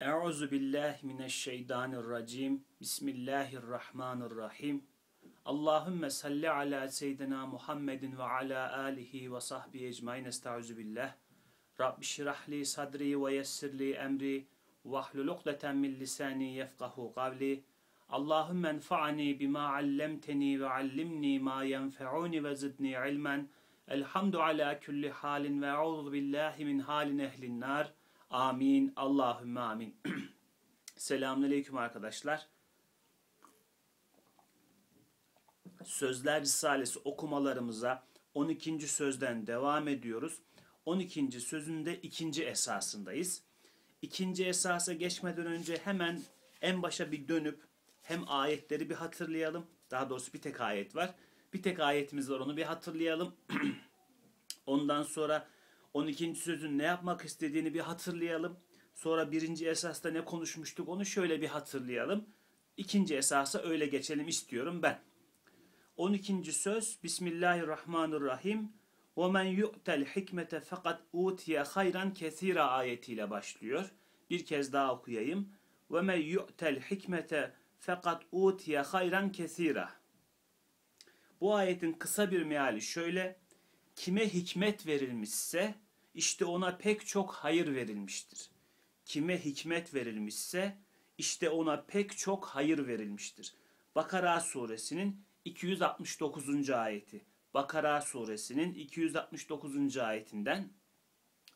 Euzu billahi mineşşeytanirracim. Bismillahirrahmanirrahim. Allahümme salli ala seyyidina Muhammedin ve ala alihi ve sahbihi ecmaîn. Estaizu billah. Rabbi şirah sadri ve yessir emri vahlul ukdeten min lisani yefkahu kavli. Allahümme enfa'ni bima allemteni ve allimni ma yenfe'uni ve zidni ilmen. Elhamdu ala kulli halin ve euzu billahi min halin ehlin nar. Amin. Allahümme amin. Selamünaleyküm arkadaşlar. Sözler Risalesi okumalarımıza 12. sözden devam ediyoruz. 12. sözünde ikinci esasındayız. İkinci esasa geçmeden önce hemen en başa bir dönüp hem ayetleri bir hatırlayalım. Daha doğrusu bir tek ayet var. Bir tek ayetimiz var onu bir hatırlayalım. Ondan sonra 12. sözün ne yapmak istediğini bir hatırlayalım. Sonra birinci esasta ne konuşmuştuk onu şöyle bir hatırlayalım. İkinci esasa öyle geçelim istiyorum ben. 12. söz Bismillahirrahmanirrahim. وَمَنْ يُؤْتَ الْحِكْمَةَ fakat utiye hayran kesira ayetiyle başlıyor. Bir kez daha okuyayım. وَمَنْ يُؤْتَ الْحِكْمَةَ fakat utiye hayran kesira. Bu ayetin kısa bir meali şöyle. Kime hikmet verilmişse işte ona pek çok hayır verilmiştir. Kime hikmet verilmişse işte ona pek çok hayır verilmiştir. Bakara suresinin 269. ayeti. Bakara suresinin 269. ayetinden.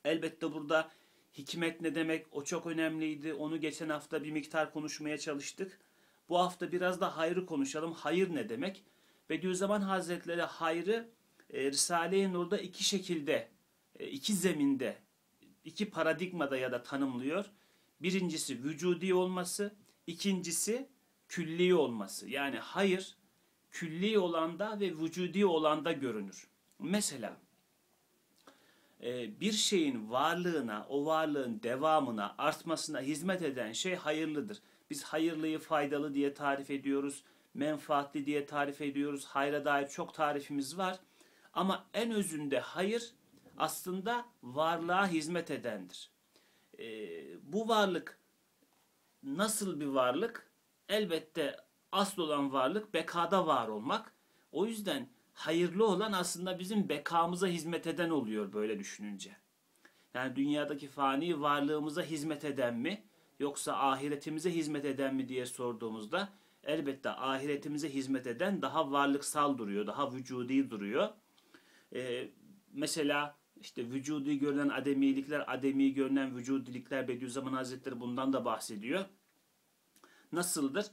Elbette burada hikmet ne demek o çok önemliydi. Onu geçen hafta bir miktar konuşmaya çalıştık. Bu hafta biraz da hayrı konuşalım. Hayır ne demek? Bediüzzaman Hazretleri hayrı e, Risale-i Nur'da iki şekilde, e, iki zeminde, iki paradigmada ya da tanımlıyor. Birincisi vücudi olması, ikincisi külli olması. Yani hayır külli olanda ve vücudi olanda görünür. Mesela e, bir şeyin varlığına, o varlığın devamına, artmasına hizmet eden şey hayırlıdır. Biz hayırlıyı faydalı diye tarif ediyoruz, menfaatli diye tarif ediyoruz. Hayra dair çok tarifimiz var. Ama en özünde hayır aslında varlığa hizmet edendir. E, bu varlık nasıl bir varlık? Elbette asıl olan varlık bekada var olmak. O yüzden hayırlı olan aslında bizim bekamıza hizmet eden oluyor böyle düşününce. Yani dünyadaki fani varlığımıza hizmet eden mi yoksa ahiretimize hizmet eden mi diye sorduğumuzda elbette ahiretimize hizmet eden daha varlıksal duruyor, daha vücudi duruyor. Ee, mesela işte vücudi görünen ademilikler, ademi görünen vücudilikler Bediüzzaman Hazretleri bundan da bahsediyor. Nasıldır?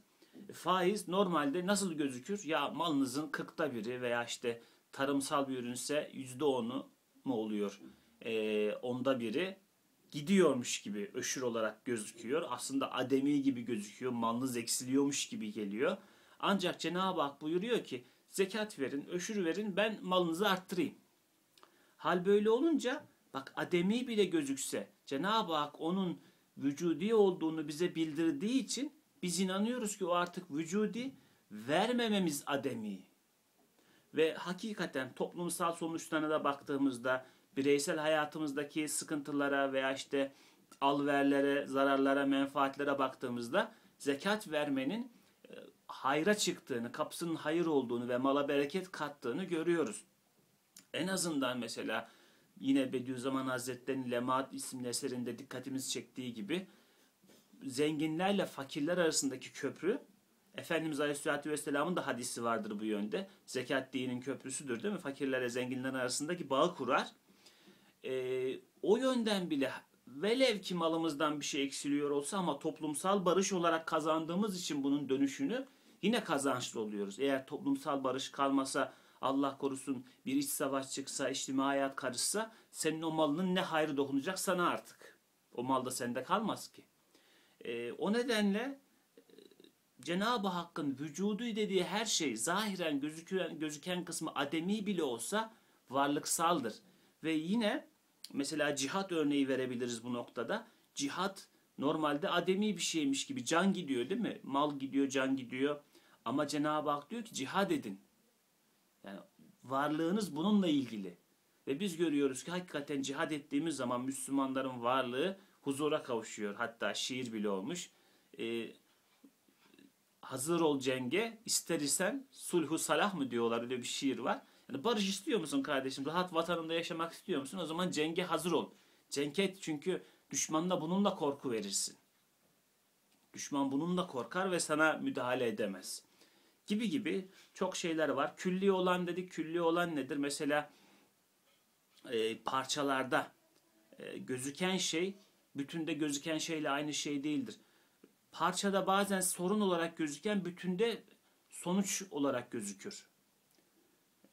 Faiz normalde nasıl gözükür? Ya malınızın kırkta biri veya işte tarımsal bir ürünse yüzde onu mu oluyor? Ee, onda biri gidiyormuş gibi öşür olarak gözüküyor. Aslında ademi gibi gözüküyor. Malınız eksiliyormuş gibi geliyor. Ancak Cenab-ı Hak buyuruyor ki zekat verin, öşür verin ben malınızı arttırayım. Hal böyle olunca bak ademi bile gözükse Cenab-ı Hak onun vücudi olduğunu bize bildirdiği için biz inanıyoruz ki o artık vücudi vermememiz ademi. Ve hakikaten toplumsal sonuçlarına da baktığımızda bireysel hayatımızdaki sıkıntılara veya işte alverlere, zararlara, menfaatlere baktığımızda zekat vermenin hayra çıktığını, kapısının hayır olduğunu ve mala bereket kattığını görüyoruz. En azından mesela yine Bediüzzaman Hazretleri'nin Lemaat isimli eserinde dikkatimiz çektiği gibi zenginlerle fakirler arasındaki köprü Efendimiz Aleyhisselatü Vesselam'ın da hadisi vardır bu yönde. Zekat dinin köprüsüdür değil mi? Fakirlerle zenginler arasındaki bağı kurar. Ee, o yönden bile velev ki malımızdan bir şey eksiliyor olsa ama toplumsal barış olarak kazandığımız için bunun dönüşünü yine kazançlı oluyoruz. Eğer toplumsal barış kalmasa Allah korusun bir iç savaş çıksa, içtima hayat karışsa senin o malının ne hayrı dokunacak sana artık. O mal da sende kalmaz ki. E, o nedenle e, Cenab-ı Hakk'ın vücudu dediği her şey zahiren gözüken, gözüken kısmı ademi bile olsa varlıksaldır. Ve yine mesela cihat örneği verebiliriz bu noktada. Cihat normalde ademi bir şeymiş gibi can gidiyor değil mi? Mal gidiyor, can gidiyor. Ama Cenab-ı Hak diyor ki cihad edin. Yani varlığınız bununla ilgili. Ve biz görüyoruz ki hakikaten cihad ettiğimiz zaman Müslümanların varlığı huzura kavuşuyor. Hatta şiir bile olmuş. E, hazır ol cenge, ister isen sulhu salah mı diyorlar öyle bir şiir var. Yani barış istiyor musun kardeşim? Rahat vatanında yaşamak istiyor musun? O zaman cenge hazır ol. Cenk et çünkü düşmanla bununla korku verirsin. Düşman bununla korkar ve sana müdahale edemez. Gibi gibi çok şeyler var. Külli olan dedik. Külli olan nedir? Mesela e, parçalarda e, gözüken şey bütünde gözüken şeyle aynı şey değildir. Parçada bazen sorun olarak gözüken bütünde sonuç olarak gözükür.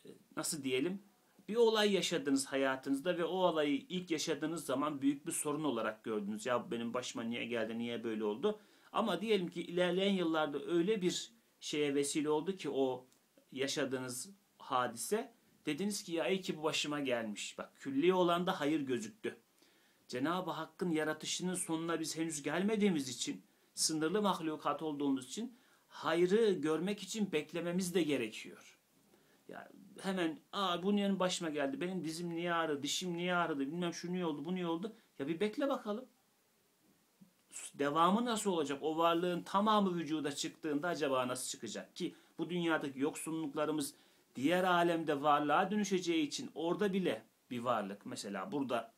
E, nasıl diyelim? Bir olay yaşadınız hayatınızda ve o olayı ilk yaşadığınız zaman büyük bir sorun olarak gördünüz. Ya benim başıma niye geldi, niye böyle oldu? Ama diyelim ki ilerleyen yıllarda öyle bir şeye vesile oldu ki o yaşadığınız hadise dediniz ki ya iyi ki bu başıma gelmiş. Bak külli olan da hayır gözüktü. Cenab-ı Hakk'ın yaratışının sonuna biz henüz gelmediğimiz için, sınırlı mahlukat olduğumuz için hayrı görmek için beklememiz de gerekiyor. Ya hemen aa bu niye başıma geldi, benim dizim niye ağrıdı, dişim niye ağrıdı, bilmem şu niye oldu, bu niye oldu. Ya bir bekle bakalım. Devamı nasıl olacak? O varlığın tamamı vücuda çıktığında acaba nasıl çıkacak? Ki bu dünyadaki yoksunluklarımız diğer alemde varlığa dönüşeceği için orada bile bir varlık. Mesela burada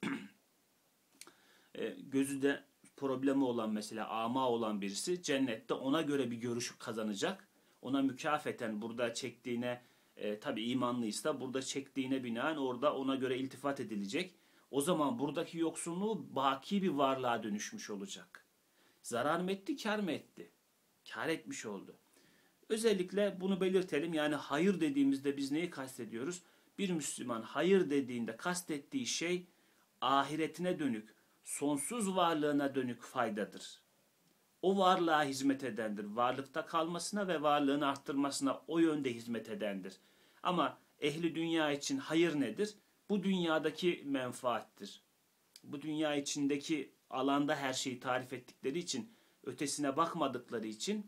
e, gözü de problemi olan mesela ama olan birisi cennette ona göre bir görüş kazanacak. Ona mükafeten burada çektiğine e, tabi imanlıysa burada çektiğine binaen orada ona göre iltifat edilecek. O zaman buradaki yoksunluğu baki bir varlığa dönüşmüş olacak. Zarar mı etti, kar mı etti? Kar etmiş oldu. Özellikle bunu belirtelim. Yani hayır dediğimizde biz neyi kastediyoruz? Bir Müslüman hayır dediğinde kastettiği şey ahiretine dönük, sonsuz varlığına dönük faydadır. O varlığa hizmet edendir. Varlıkta kalmasına ve varlığını arttırmasına o yönde hizmet edendir. Ama ehli dünya için hayır nedir? Bu dünyadaki menfaattir. Bu dünya içindeki alanda her şeyi tarif ettikleri için, ötesine bakmadıkları için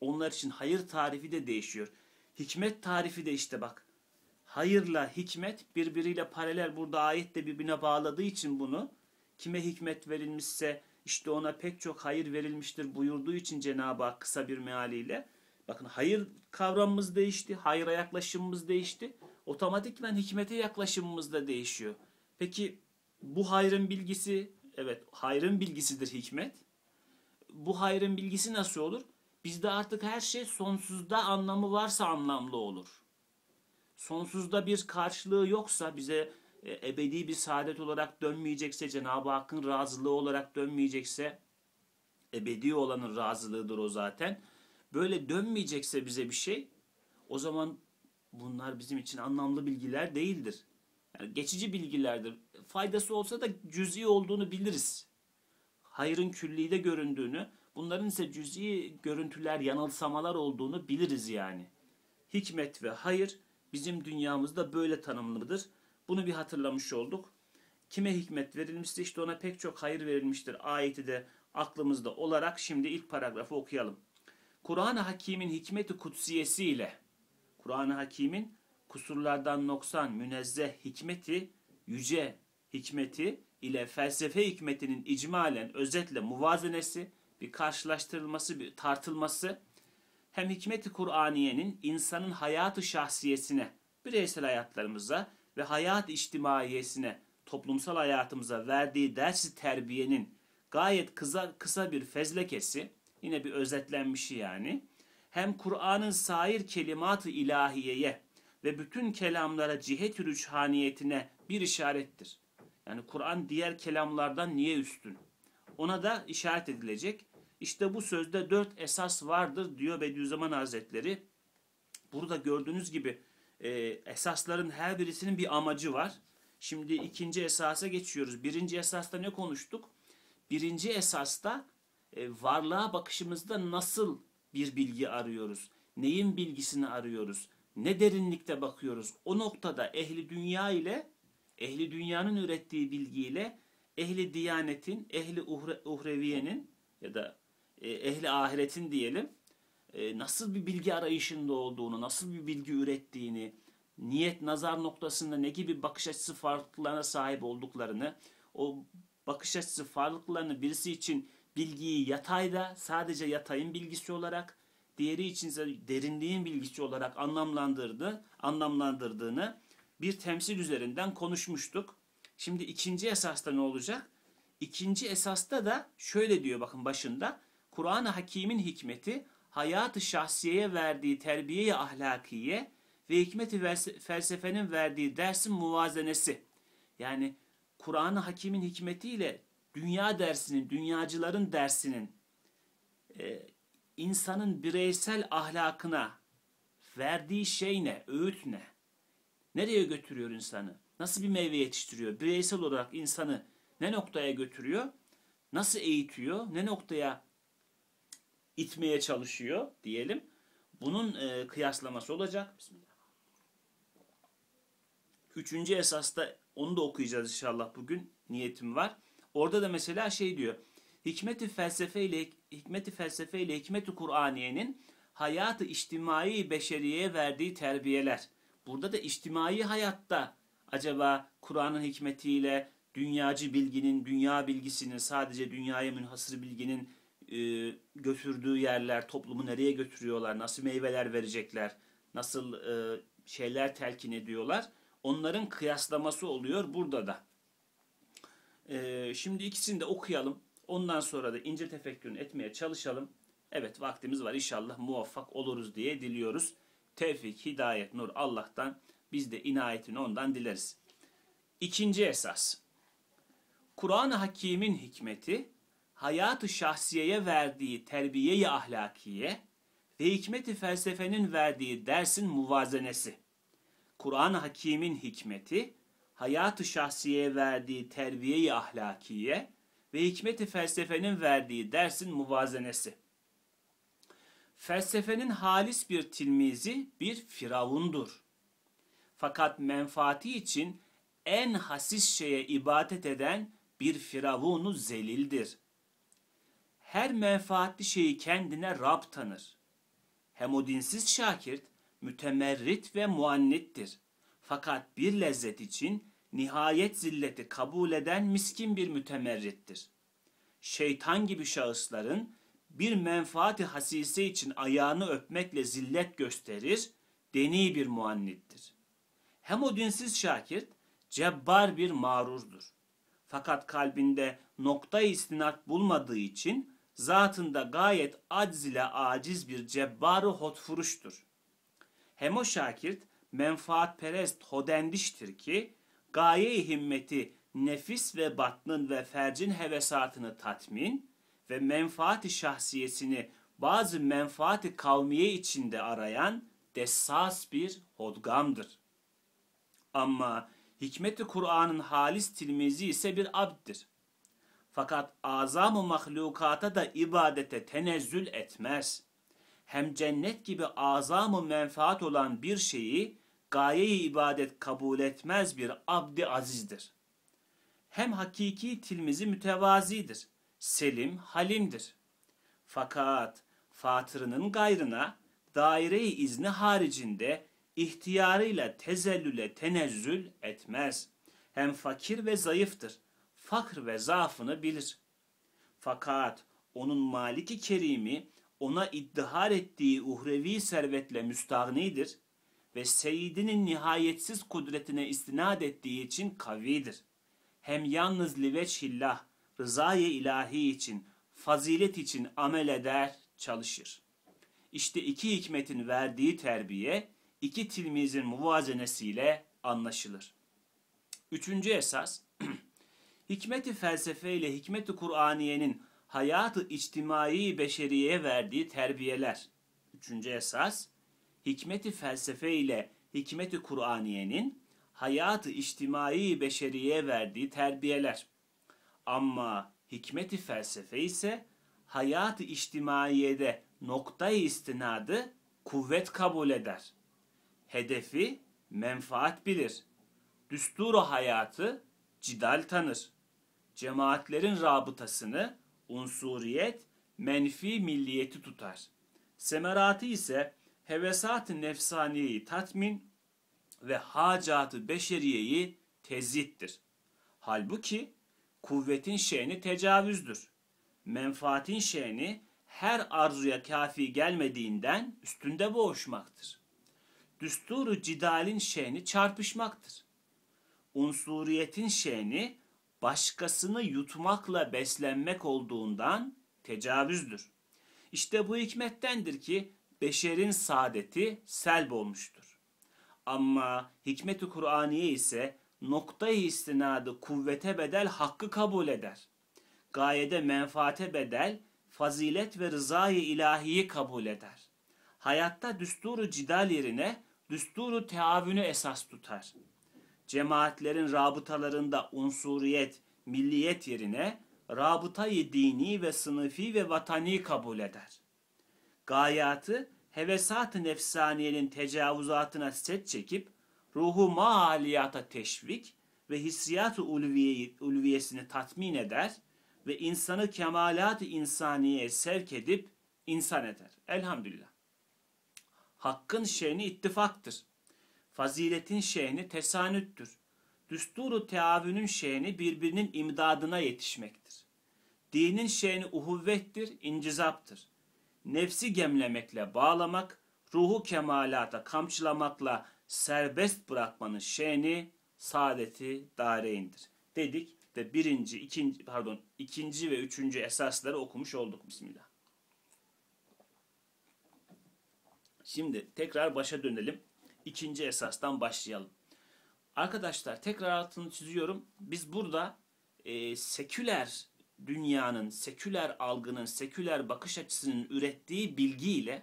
onlar için hayır tarifi de değişiyor. Hikmet tarifi de işte bak. Hayırla hikmet birbiriyle paralel burada ayette birbirine bağladığı için bunu kime hikmet verilmişse işte ona pek çok hayır verilmiştir buyurduğu için Cenab-ı Hak kısa bir mealiyle bakın hayır kavramımız değişti, hayıra yaklaşımımız değişti. Otomatikman hikmete yaklaşımımız da değişiyor. Peki bu hayrın bilgisi evet hayrın bilgisidir hikmet. Bu hayrın bilgisi nasıl olur? Bizde artık her şey sonsuzda anlamı varsa anlamlı olur. Sonsuzda bir karşılığı yoksa bize e, ebedi bir saadet olarak dönmeyecekse, Cenab-ı Hakk'ın razılığı olarak dönmeyecekse, ebedi olanın razılığıdır o zaten. Böyle dönmeyecekse bize bir şey, o zaman bunlar bizim için anlamlı bilgiler değildir. Yani geçici bilgilerdir. Faydası olsa da cüz'i olduğunu biliriz. Hayrın küllide göründüğünü, bunların ise cüz'i görüntüler, yanılsamalar olduğunu biliriz yani. Hikmet ve hayır bizim dünyamızda böyle tanımlıdır. Bunu bir hatırlamış olduk. Kime hikmet verilmişse işte ona pek çok hayır verilmiştir. Ayeti de aklımızda olarak şimdi ilk paragrafı okuyalım. Kur'an-ı Hakim'in hikmeti kutsiyesi ile Kur'an-ı Hakim'in kusurlardan noksan, münezzeh hikmeti, yüce hikmeti ile felsefe hikmetinin icmalen, özetle muvazenesi, bir karşılaştırılması, bir tartılması hem hikmeti Kur'aniyenin insanın hayatı şahsiyesine, bireysel hayatlarımıza ve hayat içtimaiyesine, toplumsal hayatımıza verdiği dersi terbiyenin gayet kısa, kısa bir fezlekesi, yine bir özetlenmişi yani, hem Kur'an'ın sair kelimat-ı ilahiyeye ve bütün kelamlara cihet-ü rüçhaniyetine bir işarettir. Yani Kur'an diğer kelamlardan niye üstün? Ona da işaret edilecek. İşte bu sözde dört esas vardır diyor Bediüzzaman Hazretleri. Burada gördüğünüz gibi e, esasların her birisinin bir amacı var. Şimdi ikinci esasa geçiyoruz. Birinci esasta ne konuştuk? Birinci esasta e, varlığa bakışımızda nasıl bir bilgi arıyoruz? Neyin bilgisini arıyoruz? Ne derinlikte bakıyoruz? O noktada ehli dünya ile ehli dünyanın ürettiği bilgiyle ehli diyanetin, ehli uhre, uhreviyenin ya da e, ehli ahiretin diyelim e, nasıl bir bilgi arayışında olduğunu, nasıl bir bilgi ürettiğini, niyet, nazar noktasında ne gibi bakış açısı farklılığına sahip olduklarını, o bakış açısı farklılıklarını birisi için bilgiyi yatayda sadece yatayın bilgisi olarak diğeri için ise derinliğin bilgisi olarak anlamlandırdı, anlamlandırdığını bir temsil üzerinden konuşmuştuk. Şimdi ikinci esasta ne olacak? İkinci esasta da şöyle diyor bakın başında. Kur'an-ı Hakim'in hikmeti hayatı şahsiyeye verdiği terbiye ahlakiye ve hikmeti felsefenin verdiği dersin muvazenesi. Yani Kur'an-ı Hakim'in hikmetiyle dünya dersinin, dünyacıların dersinin e, insanın bireysel ahlakına verdiği şey ne, öğüt ne? Nereye götürüyor insanı? Nasıl bir meyve yetiştiriyor? Bireysel olarak insanı ne noktaya götürüyor? Nasıl eğitiyor? Ne noktaya itmeye çalışıyor diyelim. Bunun e, kıyaslaması olacak. Bismillah. Üçüncü esasta onu da okuyacağız inşallah bugün. Niyetim var. Orada da mesela şey diyor. Hikmeti felsefe ile hikmeti felsefe ile hikmeti Kur'aniyenin hayatı içtimai beşeriyeye verdiği terbiyeler. Burada da içtimai hayatta acaba Kur'an'ın hikmetiyle dünyacı bilginin, dünya bilgisinin sadece dünyaya münhasır bilginin e, götürdüğü yerler, toplumu nereye götürüyorlar, nasıl meyveler verecekler, nasıl e, şeyler telkin ediyorlar. Onların kıyaslaması oluyor burada da. E, şimdi ikisini de okuyalım. Ondan sonra da ince tefekkürünü etmeye çalışalım. Evet vaktimiz var inşallah muvaffak oluruz diye diliyoruz. Tevfik, hidayet, nur Allah'tan biz de inayetini ondan dileriz. İkinci esas. Kur'an-ı Hakim'in hikmeti hayatı şahsiyeye verdiği terbiyeyi ahlakiye ve hikmeti felsefenin verdiği dersin muvazenesi. Kur'an-ı Hakim'in hikmeti hayatı şahsiyeye verdiği terbiyeyi ahlakiye ve hikmeti felsefenin verdiği dersin muvazenesi. Felsefenin halis bir tilmizi bir firavundur. Fakat menfaati için en hasis şeye ibadet eden bir firavunu zelildir. Her menfaatli şeyi kendine Rab tanır. Hem o dinsiz şakirt mütemerrit ve muannittir. Fakat bir lezzet için nihayet zilleti kabul eden miskin bir mütemerrittir. Şeytan gibi şahısların bir menfaati hasise için ayağını öpmekle zillet gösterir, deni bir muannittir. Hem o dinsiz şakirt cebbar bir mağrurdur. Fakat kalbinde nokta istinat bulmadığı için zatında gayet acz ile aciz bir cebbarı hotfuruştur. Hem o şakirt menfaatperest hodendiştir ki gaye himmeti nefis ve batnın ve fercin hevesatını tatmin ve menfaati şahsiyesini bazı menfaati kavmiye içinde arayan dessas bir hodgamdır. Ama hikmeti Kur'an'ın halis tilmizi ise bir abddir. Fakat azam-ı mahlukata da ibadete tenezzül etmez. Hem cennet gibi azam-ı menfaat olan bir şeyi gaye-i ibadet kabul etmez bir abdi azizdir. Hem hakiki tilmizi mütevazidir. Selim, halimdir. Fakat fatırının gayrına daire-i izni haricinde ihtiyarıyla tezellüle tenezzül etmez. Hem fakir ve zayıftır. Fakr ve zaafını bilir. Fakat onun maliki kerimi ona iddihar ettiği uhrevi servetle müstahnidir ve seyidinin nihayetsiz kudretine istinad ettiği için kavidir. Hem yalnız liveçhillah, rızayı ilahi için, fazilet için amel eder, çalışır. İşte iki hikmetin verdiği terbiye, iki tilmizin muvazenesiyle anlaşılır. Üçüncü esas, hikmeti felsefe ile hikmeti Kur'aniyenin hayatı içtimai beşeriyeye verdiği terbiyeler. Üçüncü esas, hikmeti felsefe ile hikmeti Kur'aniyenin hayatı içtimai beşeriye verdiği terbiyeler. Ama hikmeti felsefe ise hayatı içtimaiyede noktayı istinadı kuvvet kabul eder. Hedefi menfaat bilir. Düsturu hayatı cidal tanır. Cemaatlerin rabıtasını unsuriyet, menfi milliyeti tutar. Semeratı ise hevesat-ı nefsaniyeyi tatmin ve hacat-ı beşeriyeyi tezittir. Halbuki kuvvetin şeyini tecavüzdür. Menfaatin şeyini her arzuya kafi gelmediğinden üstünde boğuşmaktır. Düsturu cidalin şeyini çarpışmaktır. Unsuriyetin şeyini başkasını yutmakla beslenmek olduğundan tecavüzdür. İşte bu hikmettendir ki beşerin saadeti selb olmuştur. Ama hikmet-i Kur'aniye ise noktayı istinadı kuvvete bedel hakkı kabul eder. Gayede menfaate bedel fazilet ve rızayı ilahiyi kabul eder. Hayatta düsturu cidal yerine düsturu teavünü esas tutar. Cemaatlerin rabıtalarında unsuriyet, milliyet yerine rabıtayı dini ve sınıfi ve vatani kabul eder. Gayatı hevesat-ı nefsaniyenin tecavüzatına set çekip ruhu maaliyata teşvik ve hissiyat-ı ulviyesini tatmin eder ve insanı kemalat-ı insaniye sevk edip insan eder. Elhamdülillah. Hakkın şeyini ittifaktır. Faziletin şeyini tesanüttür. Düsturu teavünün şeyini birbirinin imdadına yetişmektir. Dinin şeyini uhuvvettir, incizaptır. Nefsi gemlemekle bağlamak, ruhu kemalata kamçılamakla serbest bırakmanın şeyini saadeti dareyindir. Dedik ve birinci, ikinci, pardon, ikinci ve üçüncü esasları okumuş olduk. Bismillah. Şimdi tekrar başa dönelim. İkinci esastan başlayalım. Arkadaşlar tekrar altını çiziyorum. Biz burada e, seküler dünyanın, seküler algının, seküler bakış açısının ürettiği bilgiyle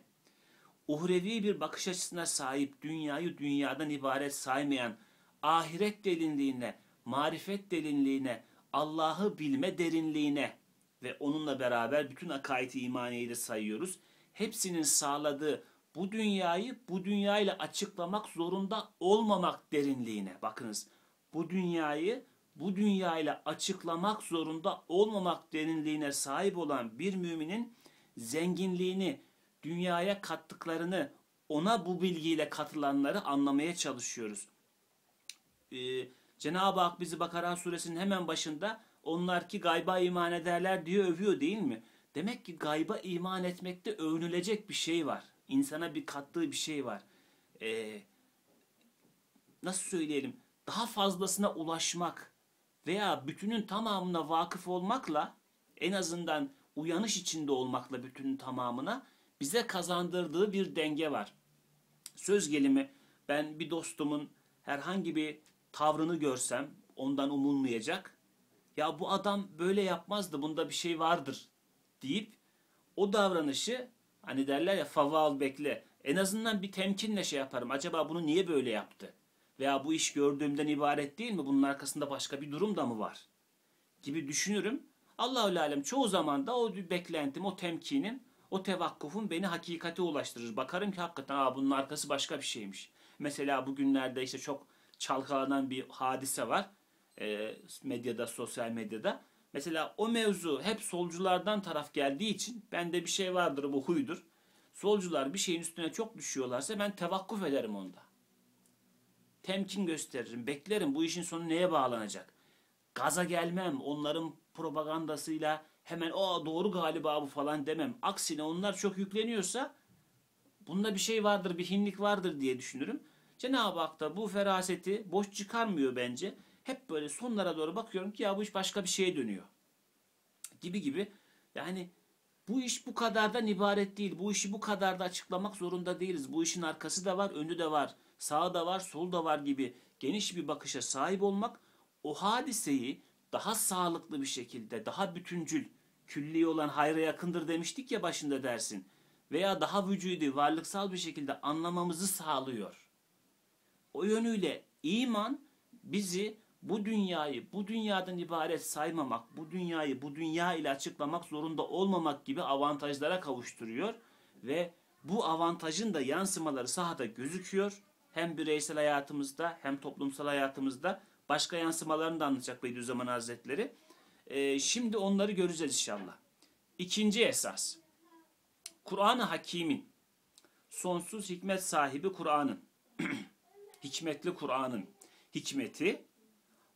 uhrevi bir bakış açısına sahip dünyayı dünyadan ibaret saymayan ahiret derinliğine, marifet derinliğine, Allah'ı bilme derinliğine ve onunla beraber bütün akaid-i imaniyeyi de sayıyoruz. Hepsinin sağladığı bu dünyayı bu dünyayla açıklamak zorunda olmamak derinliğine. Bakınız bu dünyayı bu dünyayla açıklamak zorunda olmamak derinliğine sahip olan bir müminin zenginliğini, dünyaya kattıklarını, ona bu bilgiyle katılanları anlamaya çalışıyoruz. Ee, Cenab-ı Hak bizi Bakara suresinin hemen başında onlar ki gayba iman ederler diye övüyor değil mi? Demek ki gayba iman etmekte övünülecek bir şey var. İnsana bir kattığı bir şey var. Ee, nasıl söyleyelim? Daha fazlasına ulaşmak veya bütünün tamamına vakıf olmakla en azından uyanış içinde olmakla bütünün tamamına bize kazandırdığı bir denge var. Söz gelimi ben bir dostumun herhangi bir tavrını görsem ondan umulmayacak. Ya bu adam böyle yapmazdı bunda bir şey vardır deyip o davranışı hani derler ya faval bekle en azından bir temkinle şey yaparım. Acaba bunu niye böyle yaptı? Veya bu iş gördüğümden ibaret değil mi? Bunun arkasında başka bir durum da mı var? Gibi düşünürüm. Allahü alem çoğu zaman da o beklentim, o temkinim, o tevakkufum beni hakikate ulaştırır. Bakarım ki hakikaten Aa, bunun arkası başka bir şeymiş. Mesela bugünlerde işte çok çalkalanan bir hadise var. E, medyada, sosyal medyada. Mesela o mevzu hep solculardan taraf geldiği için bende bir şey vardır bu huydur. Solcular bir şeyin üstüne çok düşüyorlarsa ben tevakkuf ederim onda. Temkin gösteririm, beklerim bu işin sonu neye bağlanacak. Gaza gelmem, onların propagandasıyla hemen o doğru galiba bu falan demem. Aksine onlar çok yükleniyorsa bunda bir şey vardır, bir hinlik vardır diye düşünürüm. Cenab-ı Hak da bu feraseti boş çıkarmıyor bence. Hep böyle sonlara doğru bakıyorum ki ya bu iş başka bir şeye dönüyor. Gibi gibi. Yani bu iş bu kadardan ibaret değil. Bu işi bu kadar da açıklamak zorunda değiliz. Bu işin arkası da var, önü de var, sağı da var, sol da var gibi geniş bir bakışa sahip olmak o hadiseyi daha sağlıklı bir şekilde, daha bütüncül, külli olan hayra yakındır demiştik ya başında dersin. Veya daha vücudu, varlıksal bir şekilde anlamamızı sağlıyor. O yönüyle iman bizi bu dünyayı bu dünyadan ibaret saymamak, bu dünyayı bu dünya ile açıklamak zorunda olmamak gibi avantajlara kavuşturuyor ve bu avantajın da yansımaları sahada gözüküyor. Hem bireysel hayatımızda hem toplumsal hayatımızda başka yansımalarını da anlatacak Bediüzzaman Hazretleri. Ee, şimdi onları göreceğiz inşallah. İkinci esas. Kur'an-ı Hakim'in sonsuz hikmet sahibi Kur'an'ın hikmetli Kur'an'ın hikmeti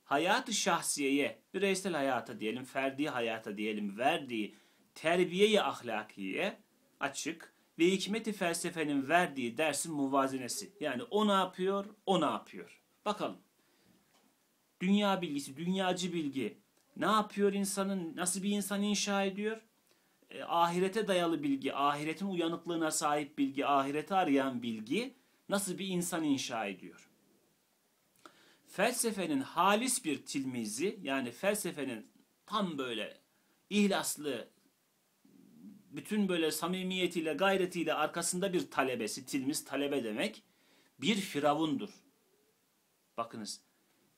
hayatı şahsiyeye, bireysel hayata diyelim, ferdi hayata diyelim verdiği terbiyeyi ahlakiye açık ve hikmeti felsefenin verdiği dersin muvazenesi. Yani o ne yapıyor, o ne yapıyor. Bakalım. Dünya bilgisi, dünyacı bilgi ne yapıyor insanın, nasıl bir insan inşa ediyor? E, ahirete dayalı bilgi, ahiretin uyanıklığına sahip bilgi, ahireti arayan bilgi nasıl bir insan inşa ediyor? Felsefenin halis bir tilmizi, yani felsefenin tam böyle ihlaslı, bütün böyle samimiyetiyle, gayretiyle arkasında bir talebesi, tilmiz talebe demek, bir firavundur. Bakınız,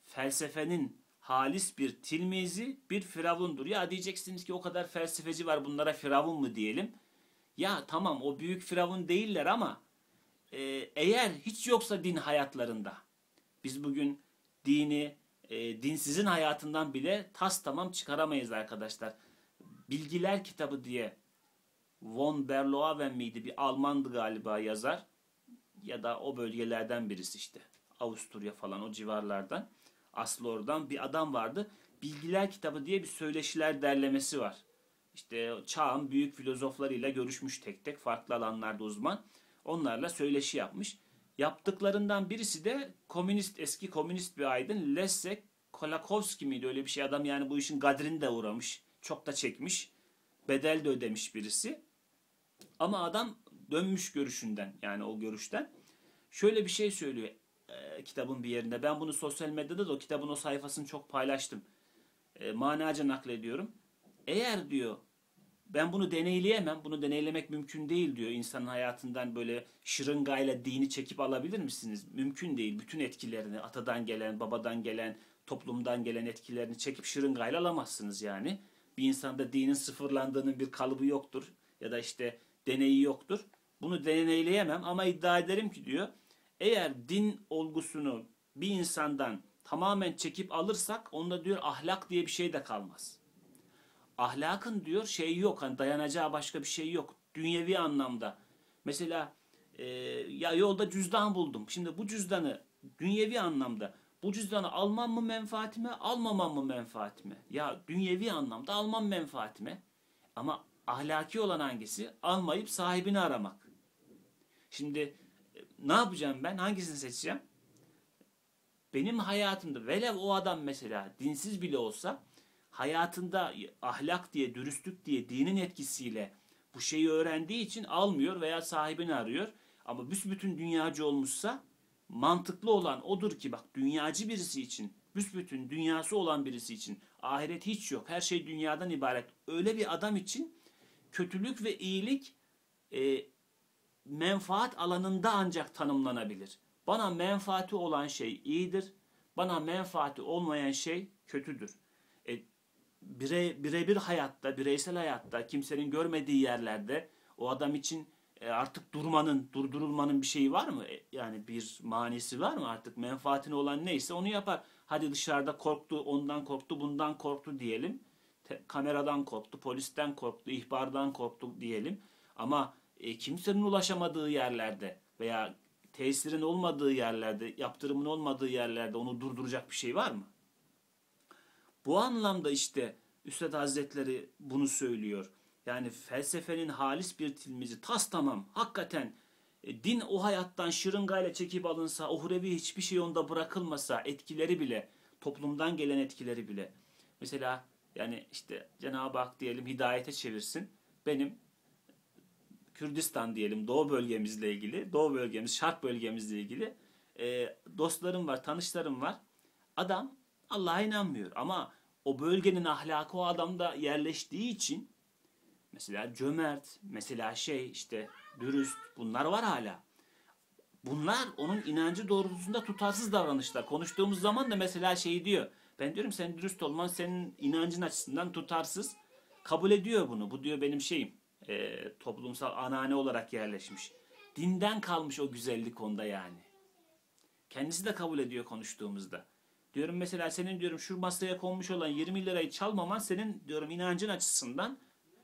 felsefenin halis bir tilmizi bir firavundur. Ya diyeceksiniz ki o kadar felsefeci var bunlara firavun mu diyelim. Ya tamam o büyük firavun değiller ama e, eğer hiç yoksa din hayatlarında biz bugün dini e, dinsizin hayatından bile tas tamam çıkaramayız arkadaşlar. Bilgiler kitabı diye von Berloaven miydi bir Almandı galiba yazar ya da o bölgelerden birisi işte Avusturya falan o civarlardan aslı oradan bir adam vardı. Bilgiler kitabı diye bir söyleşiler derlemesi var. İşte çağın büyük filozoflarıyla görüşmüş tek tek farklı alanlarda uzman. Onlarla söyleşi yapmış. Yaptıklarından birisi de komünist eski komünist bir aydın Leszek Kolakowski miydi öyle bir şey adam yani bu işin gadrini de uğramış. Çok da çekmiş. Bedel de ödemiş birisi. Ama adam dönmüş görüşünden yani o görüşten. Şöyle bir şey söylüyor e, kitabın bir yerinde. Ben bunu sosyal medyada da o kitabın o sayfasını çok paylaştım. E, manaca naklediyorum. Eğer diyor ben bunu deneyleyemem, bunu deneylemek mümkün değil diyor. İnsanın hayatından böyle şırıngayla dini çekip alabilir misiniz? Mümkün değil. Bütün etkilerini, atadan gelen, babadan gelen, toplumdan gelen etkilerini çekip şırıngayla alamazsınız yani. Bir insanda dinin sıfırlandığının bir kalıbı yoktur ya da işte deneyi yoktur. Bunu deneyleyemem ama iddia ederim ki diyor eğer din olgusunu bir insandan tamamen çekip alırsak onda diyor ahlak diye bir şey de kalmaz. Ahlakın diyor şey yok hani dayanacağı başka bir şey yok. Dünyevi anlamda. Mesela e, ya yolda cüzdan buldum. Şimdi bu cüzdanı dünyevi anlamda bu cüzdanı almam mı menfaatime, almamam mı menfaatime? Ya dünyevi anlamda almam menfaatime. Ama ahlaki olan hangisi? Almayıp sahibini aramak. Şimdi ne yapacağım ben? Hangisini seçeceğim? Benim hayatımda velev o adam mesela dinsiz bile olsa hayatında ahlak diye, dürüstlük diye dinin etkisiyle bu şeyi öğrendiği için almıyor veya sahibini arıyor. Ama büsbütün dünyacı olmuşsa mantıklı olan odur ki bak dünyacı birisi için, büsbütün dünyası olan birisi için ahiret hiç yok. Her şey dünyadan ibaret. Öyle bir adam için kötülük ve iyilik e, menfaat alanında ancak tanımlanabilir. Bana menfaati olan şey iyidir, bana menfaati olmayan şey kötüdür. E, bire, birebir hayatta, bireysel hayatta, kimsenin görmediği yerlerde o adam için e, artık durmanın, durdurulmanın bir şeyi var mı? E, yani bir manisi var mı artık? Menfaatine olan neyse onu yapar. Hadi dışarıda korktu, ondan korktu, bundan korktu diyelim. Kameradan korktu, polisten korktu, ihbardan korktu diyelim. Ama e, kimsenin ulaşamadığı yerlerde veya tesirin olmadığı yerlerde, yaptırımın olmadığı yerlerde onu durduracak bir şey var mı? Bu anlamda işte Üstad Hazretleri bunu söylüyor. Yani felsefenin halis bir tilmizi tas tamam hakikaten e, din o hayattan şırıngayla çekip alınsa, uhrevi hiçbir şey onda bırakılmasa, etkileri bile, toplumdan gelen etkileri bile. Mesela yani işte Cenab-ı Hak diyelim hidayete çevirsin. Benim Kürdistan diyelim Doğu bölgemizle ilgili, Doğu bölgemiz, Şark bölgemizle ilgili e, dostlarım var, tanışlarım var. Adam Allah'a inanmıyor ama o bölgenin ahlakı o adamda yerleştiği için mesela cömert, mesela şey işte dürüst bunlar var hala. Bunlar onun inancı doğrultusunda tutarsız davranışlar. Konuştuğumuz zaman da mesela şey diyor. Ben diyorum sen dürüst olman senin inancın açısından tutarsız. Kabul ediyor bunu. Bu diyor benim şeyim e, toplumsal anane olarak yerleşmiş. Dinden kalmış o güzellik onda yani. Kendisi de kabul ediyor konuştuğumuzda. Diyorum mesela senin diyorum şu masaya konmuş olan 20 lirayı çalmaman senin diyorum inancın açısından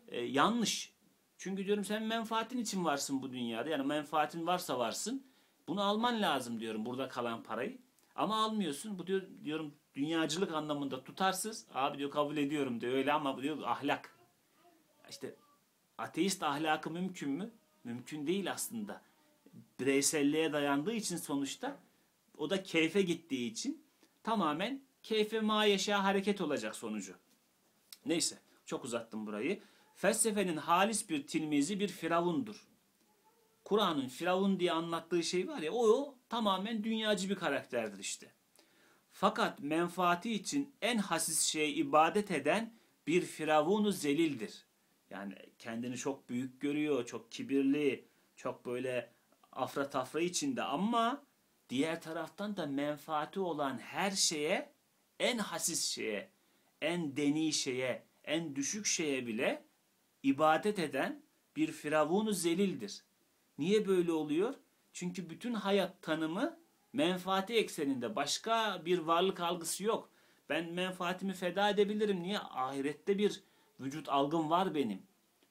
e, yanlış. Çünkü diyorum sen menfaatin için varsın bu dünyada. Yani menfaatin varsa varsın. Bunu alman lazım diyorum burada kalan parayı. Ama almıyorsun. Bu diyor, diyorum Dünyacılık anlamında tutarsız. Abi diyor kabul ediyorum diyor öyle ama diyor ahlak. İşte ateist ahlakı mümkün mü? Mümkün değil aslında. Bireyselliğe dayandığı için sonuçta o da keyfe gittiği için tamamen keyfe ma yaşa hareket olacak sonucu. Neyse çok uzattım burayı. Felsefenin halis bir tilmizi bir firavundur. Kur'an'ın firavun diye anlattığı şey var ya o, tamamen dünyacı bir karakterdir işte. Fakat menfaati için en hasis şeye ibadet eden bir firavunu zelildir. Yani kendini çok büyük görüyor, çok kibirli, çok böyle afra tafra içinde ama diğer taraftan da menfaati olan her şeye, en hasis şeye, en deni şeye, en düşük şeye bile ibadet eden bir firavunu zelildir. Niye böyle oluyor? Çünkü bütün hayat tanımı menfaati ekseninde. Başka bir varlık algısı yok. Ben menfaatimi feda edebilirim. Niye? Ahirette bir vücut algım var benim.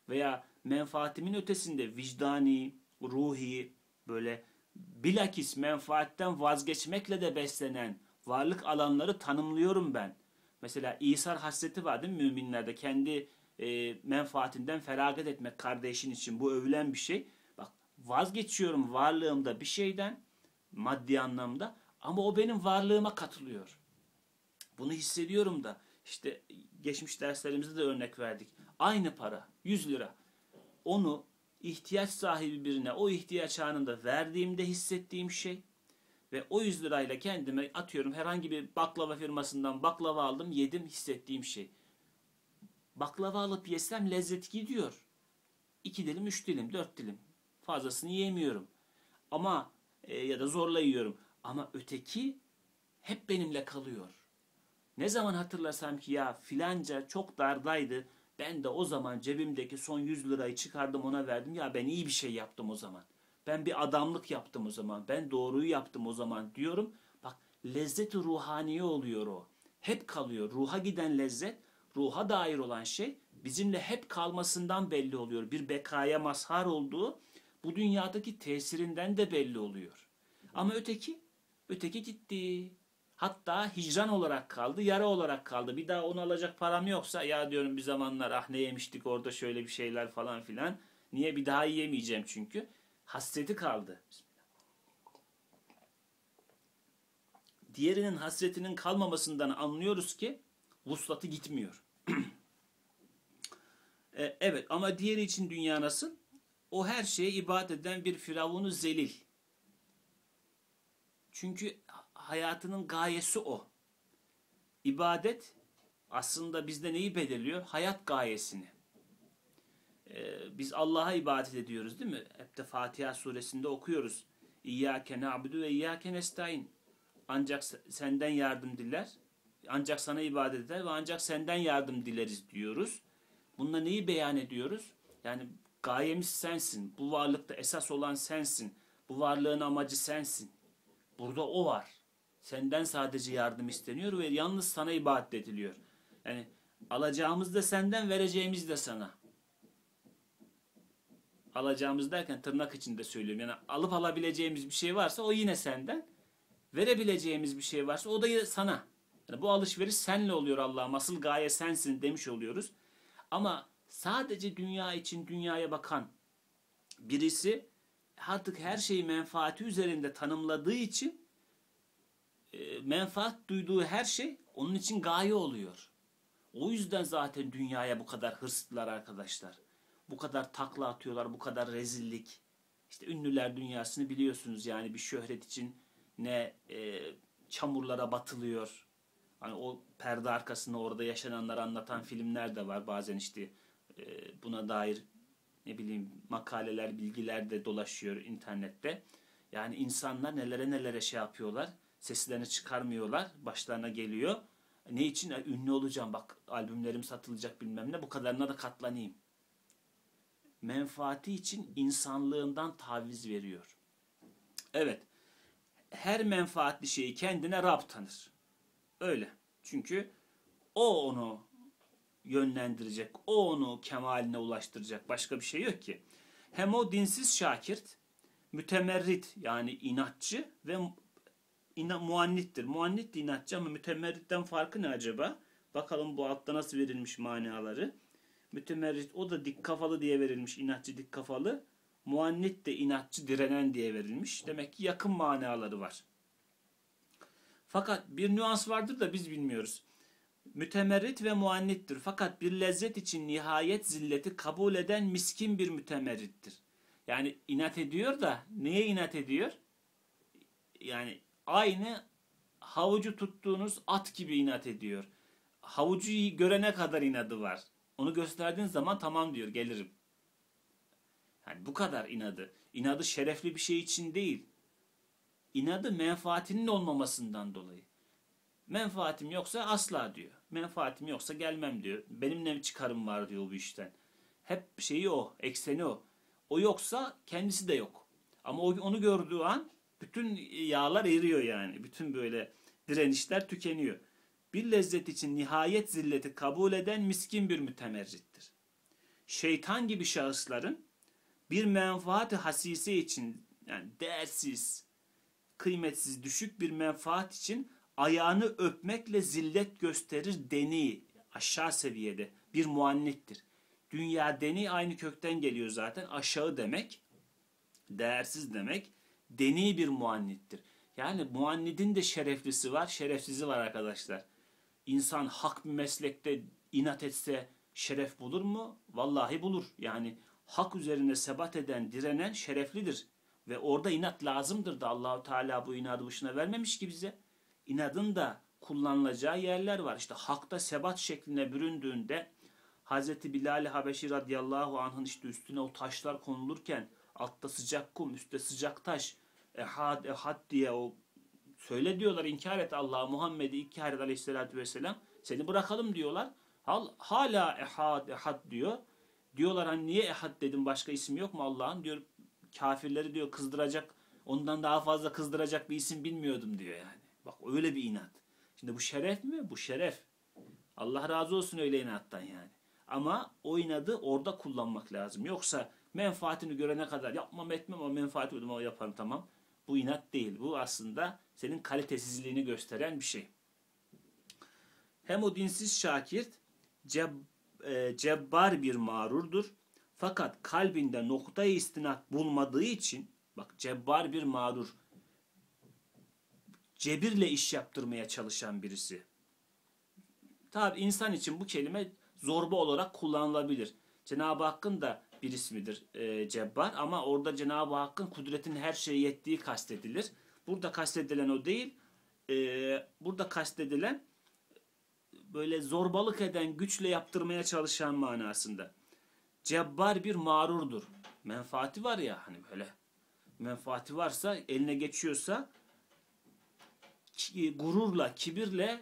Veya menfaatimin ötesinde vicdani, ruhi, böyle bilakis menfaatten vazgeçmekle de beslenen varlık alanları tanımlıyorum ben. Mesela İsar hasreti var değil mi müminlerde? Kendi e, menfaatinden feragat etmek kardeşin için bu övülen bir şey. Bak vazgeçiyorum varlığımda bir şeyden maddi anlamda ama o benim varlığıma katılıyor. Bunu hissediyorum da işte geçmiş derslerimizde de örnek verdik. Aynı para 100 lira. Onu ihtiyaç sahibi birine o ihtiyaç anında verdiğimde hissettiğim şey ve o 100 lirayla kendime atıyorum herhangi bir baklava firmasından baklava aldım yedim hissettiğim şey. Baklava alıp yesem lezzet gidiyor. 2 dilim, 3 dilim, 4 dilim. Fazlasını yemiyorum. Ama e, ya da zorla yiyorum. Ama öteki hep benimle kalıyor. Ne zaman hatırlasam ki ya filanca çok dardaydı. Ben de o zaman cebimdeki son 100 lirayı çıkardım ona verdim. Ya ben iyi bir şey yaptım o zaman. Ben bir adamlık yaptım o zaman. Ben doğruyu yaptım o zaman diyorum. Bak lezzet ruhaniye oluyor o. Hep kalıyor. Ruha giden lezzet, ruha dair olan şey bizimle hep kalmasından belli oluyor. Bir bekaya mazhar olduğu bu dünyadaki tesirinden de belli oluyor. Ama öteki, öteki gitti. Hatta hicran olarak kaldı, yara olarak kaldı. Bir daha onu alacak param yoksa ya diyorum bir zamanlar ah ne yemiştik orada şöyle bir şeyler falan filan. Niye bir daha yiyemeyeceğim çünkü. Hasreti kaldı. Diğerinin hasretinin kalmamasından anlıyoruz ki vuslatı gitmiyor. e, evet ama diğeri için dünya nasıl? O her şeye ibadet eden bir firavunu zelil. Çünkü hayatının gayesi o. İbadet aslında bizde neyi belirliyor? Hayat gayesini. Ee, biz Allah'a ibadet ediyoruz değil mi? Hep de Fatiha suresinde okuyoruz. İyyâke na'budu ve iyyâke nestaîn. Ancak senden yardım diler. Ancak sana ibadet eder ve ancak senden yardım dileriz diyoruz. Bununla neyi beyan ediyoruz? Yani gayemiz sensin. Bu varlıkta esas olan sensin. Bu varlığın amacı sensin. Burada o var. Senden sadece yardım isteniyor ve yalnız sana ibadet ediliyor. Yani alacağımız da senden, vereceğimiz de sana. Alacağımız derken tırnak içinde söylüyorum. Yani alıp alabileceğimiz bir şey varsa o yine senden. Verebileceğimiz bir şey varsa o da sana. Yani bu alışveriş senle oluyor Allah'ım. Asıl gaye sensin demiş oluyoruz. Ama sadece dünya için dünyaya bakan birisi artık her şeyi menfaati üzerinde tanımladığı için menfaat duyduğu her şey onun için gaye oluyor. O yüzden zaten dünyaya bu kadar hırslılar arkadaşlar. Bu kadar takla atıyorlar, bu kadar rezillik. İşte ünlüler dünyasını biliyorsunuz yani bir şöhret için ne e, çamurlara batılıyor. Hani o perde arkasında orada yaşananları anlatan filmler de var. Bazen işte e, buna dair ne bileyim makaleler, bilgiler de dolaşıyor internette. Yani insanlar nelere nelere şey yapıyorlar. Seslerini çıkarmıyorlar. Başlarına geliyor. Ne için? E, ünlü olacağım. Bak albümlerim satılacak bilmem ne. Bu kadarına da katlanayım. Menfaati için insanlığından taviz veriyor. Evet. Her menfaatli şeyi kendine Rab tanır. Öyle. Çünkü o onu yönlendirecek. O onu kemaline ulaştıracak. Başka bir şey yok ki. Hem o dinsiz şakirt, mütemerrit yani inatçı ve ina, muannittir. Muannit de inatçı ama mütemerritten farkı ne acaba? Bakalım bu altta nasıl verilmiş manaları. Mütemerrit o da dik kafalı diye verilmiş. inatçı dik kafalı. Muannit de inatçı direnen diye verilmiş. Demek ki yakın manaları var. Fakat bir nüans vardır da biz bilmiyoruz. Mütemerrit ve muannittir. Fakat bir lezzet için nihayet zilleti kabul eden miskin bir mütemerrittir. Yani inat ediyor da neye inat ediyor? Yani aynı havucu tuttuğunuz at gibi inat ediyor. Havucu görene kadar inadı var. Onu gösterdiğin zaman tamam diyor gelirim. Yani bu kadar inadı. İnadı şerefli bir şey için değil. İnadı menfaatinin olmamasından dolayı. Menfaatim yoksa asla diyor. Menfaatim yoksa gelmem diyor. Benim ne çıkarım var diyor bu işten. Hep şeyi o, ekseni o. O yoksa kendisi de yok. Ama onu gördüğü an bütün yağlar eriyor yani. Bütün böyle direnişler tükeniyor. Bir lezzet için nihayet zilleti kabul eden miskin bir mütemerrittir. Şeytan gibi şahısların bir menfaati hasise için yani değersiz, kıymetsiz, düşük bir menfaat için ayağını öpmekle zillet gösterir deni aşağı seviyede bir muannittir. Dünya deni aynı kökten geliyor zaten. Aşağı demek, değersiz demek, deni bir muannittir. Yani muannidin de şereflisi var, şerefsizi var arkadaşlar. İnsan hak bir meslekte inat etse şeref bulur mu? Vallahi bulur. Yani hak üzerine sebat eden, direnen şereflidir. Ve orada inat lazımdır da Allahu Teala bu inadı boşuna vermemiş ki bize. İnadın da kullanılacağı yerler var. İşte hakta sebat şekline büründüğünde Hazreti Bilal Habeşi radıyallahu anh'ın işte üstüne o taşlar konulurken altta sıcak kum, üstte sıcak taş, ehad ehad diye o söyle diyorlar inkar et Allah Muhammed'i inkar et aleyhissalatü vesselam. Seni bırakalım diyorlar. Hala ehad ehad diyor. Diyorlar hani niye ehad dedim başka isim yok mu Allah'ın diyor. Kafirleri diyor kızdıracak ondan daha fazla kızdıracak bir isim bilmiyordum diyor yani. Bak öyle bir inat. Şimdi bu şeref mi? Bu şeref. Allah razı olsun öyle inattan yani. Ama o inadı orada kullanmak lazım. Yoksa menfaatini görene kadar yapmam etmem ama menfaati ödüm yaparım tamam. Bu inat değil. Bu aslında senin kalitesizliğini gösteren bir şey. Hem o dinsiz şakirt ceb, e, cebbar bir mağrurdur. Fakat kalbinde noktayı istinat bulmadığı için bak cebbar bir mağrur cebirle iş yaptırmaya çalışan birisi. Tabi insan için bu kelime zorba olarak kullanılabilir. Cenab-ı Hakk'ın da bir ismidir e, cebbar ama orada Cenab-ı Hakk'ın kudretin her şeye yettiği kastedilir. Burada kastedilen o değil. E, burada kastedilen böyle zorbalık eden, güçle yaptırmaya çalışan manasında. Cebbar bir mağrurdur. Menfaati var ya hani böyle. Menfaati varsa, eline geçiyorsa gururla, kibirle e,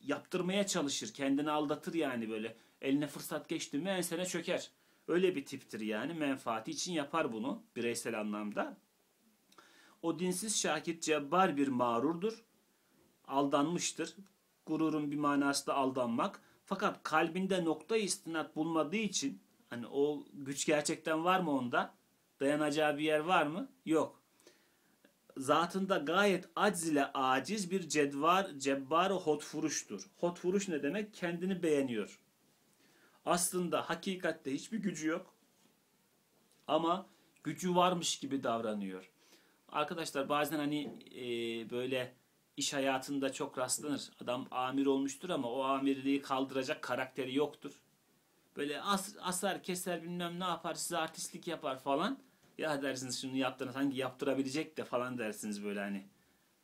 yaptırmaya çalışır. Kendini aldatır yani böyle. Eline fırsat geçti mi ensene çöker. Öyle bir tiptir yani. Menfaati için yapar bunu bireysel anlamda. O dinsiz şakit cebbar bir mağrurdur. Aldanmıştır. Gururun bir manası da aldanmak. Fakat kalbinde nokta istinat bulmadığı için hani o güç gerçekten var mı onda? Dayanacağı bir yer var mı? Yok zatında gayet acz ile aciz bir cedvar, cebbar hotfuruştur. Hotfuruş ne demek? Kendini beğeniyor. Aslında hakikatte hiçbir gücü yok. Ama gücü varmış gibi davranıyor. Arkadaşlar bazen hani e, böyle iş hayatında çok rastlanır. Adam amir olmuştur ama o amirliği kaldıracak karakteri yoktur. Böyle as, asar keser bilmem ne yapar size artistlik yapar falan. Ya dersiniz şunu yaptığını sanki yaptırabilecek de falan dersiniz böyle hani.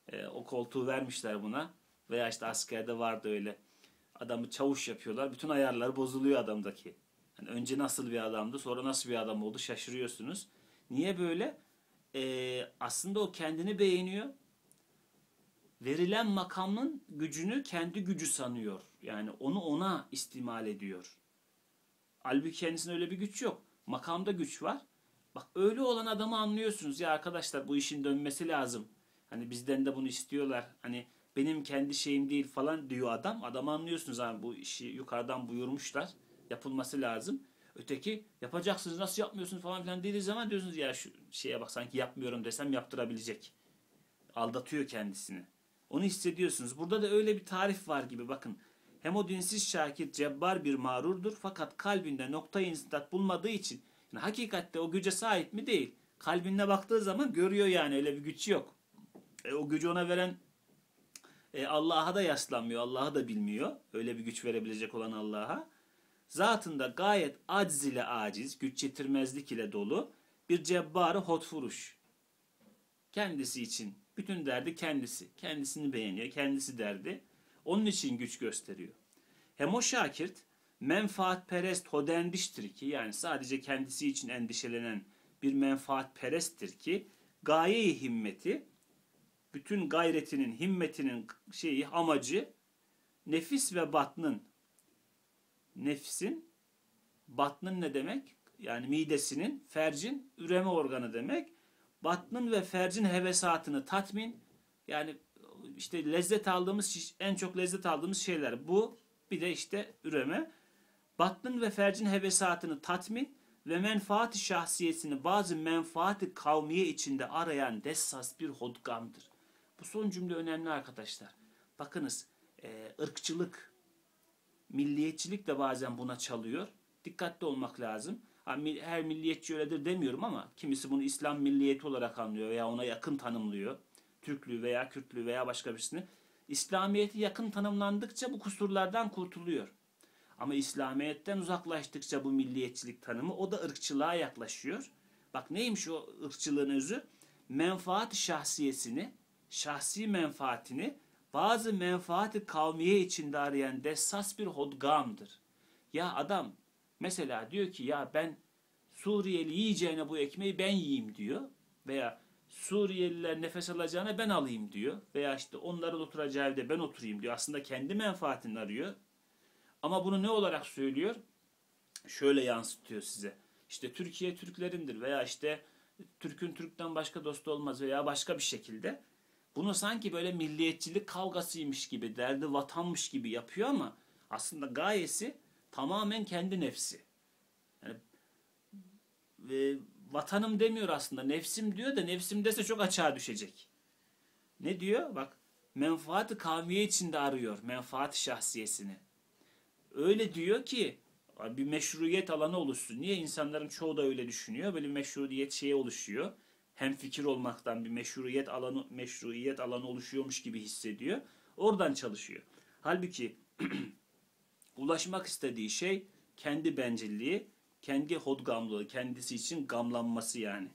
E, o koltuğu vermişler buna. Veya işte askerde vardı öyle. Adamı çavuş yapıyorlar. Bütün ayarlar bozuluyor adamdaki. Yani önce nasıl bir adamdı sonra nasıl bir adam oldu şaşırıyorsunuz. Niye böyle? E, aslında o kendini beğeniyor. Verilen makamın gücünü kendi gücü sanıyor. Yani onu ona istimal ediyor. Halbuki kendisinde öyle bir güç yok. Makamda güç var. Bak öyle olan adamı anlıyorsunuz ya arkadaşlar bu işin dönmesi lazım. Hani bizden de bunu istiyorlar. Hani benim kendi şeyim değil falan diyor adam. Adam anlıyorsunuz abi bu işi yukarıdan buyurmuşlar. Yapılması lazım. Öteki yapacaksınız nasıl yapmıyorsunuz falan filan dediği zaman diyorsunuz ya şu şeye bak sanki yapmıyorum desem yaptırabilecek. Aldatıyor kendisini. Onu hissediyorsunuz. Burada da öyle bir tarif var gibi bakın. Hem o dinsiz şakir cebbar bir mağrurdur fakat kalbinde noktayı instat bulmadığı için yani hakikatte o güce sahip mi değil. Kalbine baktığı zaman görüyor yani öyle bir güç yok. E, o gücü ona veren e, Allah'a da yaslanmıyor, Allah'ı da bilmiyor. Öyle bir güç verebilecek olan Allah'a. Zatında gayet aciz ile aciz, güç yetirmezlik ile dolu bir cebbarı hotfuruş. Kendisi için. Bütün derdi kendisi. Kendisini beğeniyor, kendisi derdi. Onun için güç gösteriyor. Hem o şakirt menfaatperest hodendiştir ki yani sadece kendisi için endişelenen bir menfaatperesttir ki gaye himmeti bütün gayretinin, himmetinin şeyi, amacı nefis ve batnın nefsin batnın ne demek? Yani midesinin, fercin üreme organı demek. Batnın ve fercin hevesatını tatmin yani işte lezzet aldığımız en çok lezzet aldığımız şeyler bu. Bir de işte üreme. Batnın ve fercin hevesatını tatmin ve menfaati şahsiyesini bazı menfaati kavmiye içinde arayan dessas bir hodgamdır. Bu son cümle önemli arkadaşlar. Bakınız e, ırkçılık, milliyetçilik de bazen buna çalıyor. Dikkatli olmak lazım. Her milliyetçi öyledir demiyorum ama kimisi bunu İslam milliyeti olarak anlıyor veya ona yakın tanımlıyor. Türklüğü veya Kürtlüğü veya başka birisini. İslamiyeti yakın tanımlandıkça bu kusurlardan kurtuluyor. Ama İslamiyet'ten uzaklaştıkça bu milliyetçilik tanımı o da ırkçılığa yaklaşıyor. Bak neymiş o ırkçılığın özü? Menfaat şahsiyesini, şahsi menfaatini bazı menfaati kavmiye içinde arayan dessas bir hodgamdır. Ya adam mesela diyor ki ya ben Suriyeli yiyeceğine bu ekmeği ben yiyeyim diyor. Veya Suriyeliler nefes alacağına ben alayım diyor. Veya işte onların oturacağı evde ben oturayım diyor. Aslında kendi menfaatini arıyor. Ama bunu ne olarak söylüyor? Şöyle yansıtıyor size. İşte Türkiye Türklerindir veya işte Türk'ün Türk'ten başka dostu olmaz veya başka bir şekilde. Bunu sanki böyle milliyetçilik kavgasıymış gibi, derdi vatanmış gibi yapıyor ama aslında gayesi tamamen kendi nefsi. Yani ve vatanım demiyor aslında, nefsim diyor da nefsim dese çok açığa düşecek. Ne diyor? Bak menfaati kavmiye içinde arıyor, menfaat şahsiyesini. Öyle diyor ki bir meşruiyet alanı oluşsun. Niye insanların çoğu da öyle düşünüyor? Böyle bir meşruiyet şeyi oluşuyor hem fikir olmaktan bir meşruiyet alanı meşruiyet alanı oluşuyormuş gibi hissediyor. Oradan çalışıyor. Halbuki ulaşmak istediği şey kendi bencilliği, kendi hodgamlığı, kendisi için gamlanması yani.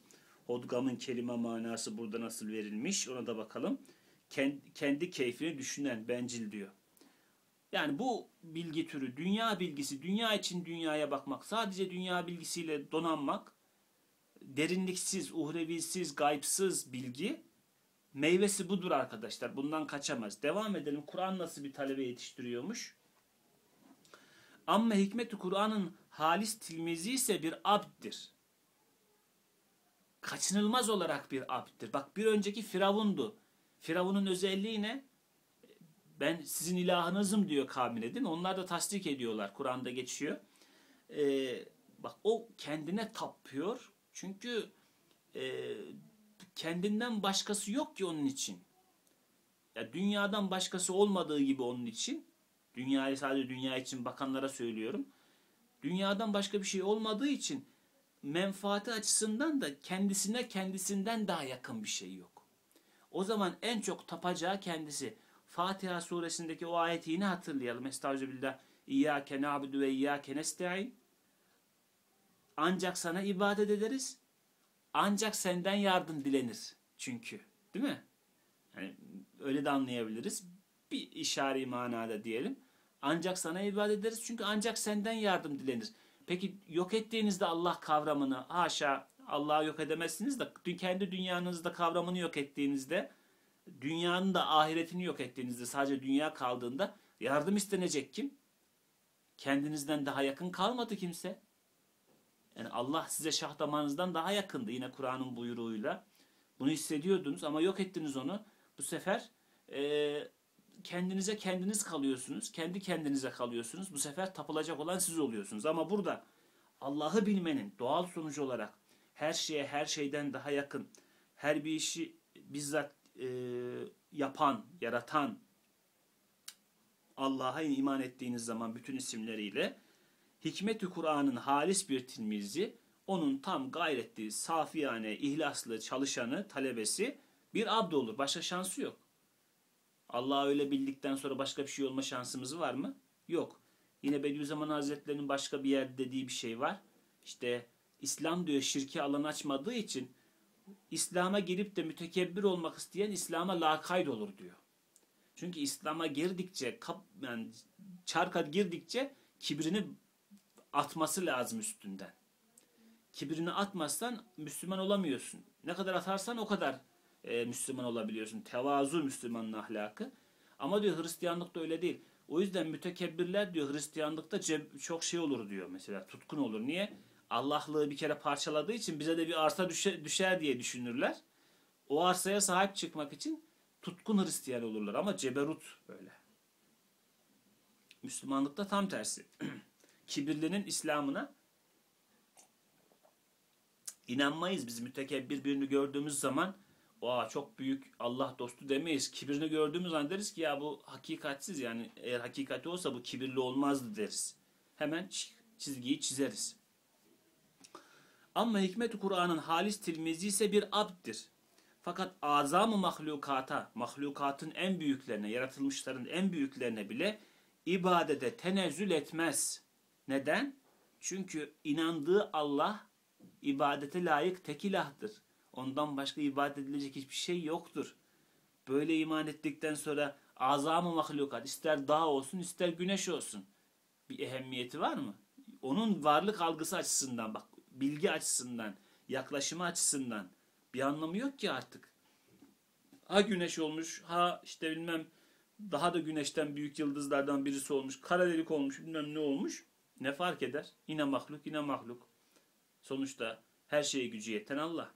Hodgamın kelime manası burada nasıl verilmiş ona da bakalım. Kendi keyfini düşünen bencil diyor. Yani bu bilgi türü dünya bilgisi, dünya için dünyaya bakmak, sadece dünya bilgisiyle donanmak derinliksiz, uhrevisiz, gaypsız bilgi meyvesi budur arkadaşlar. Bundan kaçamaz. Devam edelim. Kur'an nasıl bir talebe yetiştiriyormuş? Ama hikmeti Kur'an'ın halis tilmizi ise bir abddir. Kaçınılmaz olarak bir abddir. Bak bir önceki Firavundu. Firavun'un özelliği ne? Ben sizin ilahınızım diyor kavmine değil? Onlar da tasdik ediyorlar. Kur'an'da geçiyor. Ee, bak o kendine tapıyor çünkü e, kendinden başkası yok ki onun için. Ya dünyadan başkası olmadığı gibi onun için. Dünyayı sadece dünya için bakanlara söylüyorum. Dünyadan başka bir şey olmadığı için menfaati açısından da kendisine kendisinden daha yakın bir şey yok. O zaman en çok tapacağı kendisi. Fatiha suresindeki o ayeti yine hatırlayalım. Estağfirullah. İyyâke na'budu ve iyyâke nesta'in. Ancak sana ibadet ederiz. Ancak senden yardım dilenir. Çünkü. Değil mi? Yani öyle de anlayabiliriz. Bir işari manada diyelim. Ancak sana ibadet ederiz çünkü ancak senden yardım dilenir. Peki yok ettiğinizde Allah kavramını haşa Allah'ı yok edemezsiniz de kendi dünyanızda kavramını yok ettiğinizde dünyanın da ahiretini yok ettiğinizde sadece dünya kaldığında yardım istenecek kim? Kendinizden daha yakın kalmadı kimse. Yani Allah size şah damarınızdan daha yakındı yine Kur'an'ın buyruğuyla. Bunu hissediyordunuz ama yok ettiniz onu. Bu sefer e, kendinize kendiniz kalıyorsunuz. Kendi kendinize kalıyorsunuz. Bu sefer tapılacak olan siz oluyorsunuz. Ama burada Allah'ı bilmenin doğal sonucu olarak her şeye her şeyden daha yakın, her bir işi bizzat e, yapan, yaratan Allah'a iman ettiğiniz zaman bütün isimleriyle hikmet-i Kur'an'ın halis bir tilmizi, onun tam gayretli, safiyane, ihlaslı çalışanı, talebesi bir abd olur. Başka şansı yok. Allah'ı öyle bildikten sonra başka bir şey olma şansımız var mı? Yok. Yine Bediüzzaman Hazretleri'nin başka bir yerde dediği bir şey var. İşte İslam diyor şirki alan açmadığı için İslam'a girip de mütekebbir olmak isteyen İslam'a lakayd olur diyor. Çünkü İslam'a girdikçe, kap, yani çarka girdikçe kibrini atması lazım üstünden. Kibrini atmazsan Müslüman olamıyorsun. Ne kadar atarsan o kadar e, Müslüman olabiliyorsun. Tevazu Müslümanın ahlakı. Ama diyor Hristiyanlıkta öyle değil. O yüzden mütekebbirler diyor Hristiyanlıkta çok şey olur diyor mesela tutkun olur. Niye? Allah'lığı bir kere parçaladığı için bize de bir arsa düşer, düşer diye düşünürler. O arsaya sahip çıkmak için tutkun Hristiyan olurlar ama ceberut böyle. Müslümanlıkta tam tersi. Kibirlinin İslam'ına inanmayız. Biz mütekebbir birini gördüğümüz zaman Aa, çok büyük Allah dostu demeyiz. Kibirini gördüğümüz zaman deriz ki ya bu hakikatsiz yani eğer hakikati olsa bu kibirli olmazdı deriz. Hemen çizgiyi çizeriz. Ama hikmet Kur'an'ın halis tilmizi ise bir abddir. Fakat azam-ı mahlukata, mahlukatın en büyüklerine, yaratılmışların en büyüklerine bile ibadete tenezzül etmez. Neden? Çünkü inandığı Allah ibadete layık tek ilahtır. Ondan başka ibadet edilecek hiçbir şey yoktur. Böyle iman ettikten sonra azam-ı mahlukat ister dağ olsun ister güneş olsun. Bir ehemmiyeti var mı? Onun varlık algısı açısından bak bilgi açısından, yaklaşımı açısından bir anlamı yok ki artık. Ha güneş olmuş, ha işte bilmem daha da güneşten büyük yıldızlardan birisi olmuş, kara delik olmuş, bilmem ne olmuş. Ne fark eder? Yine mahluk, yine mahluk. Sonuçta her şeye gücü yeten Allah.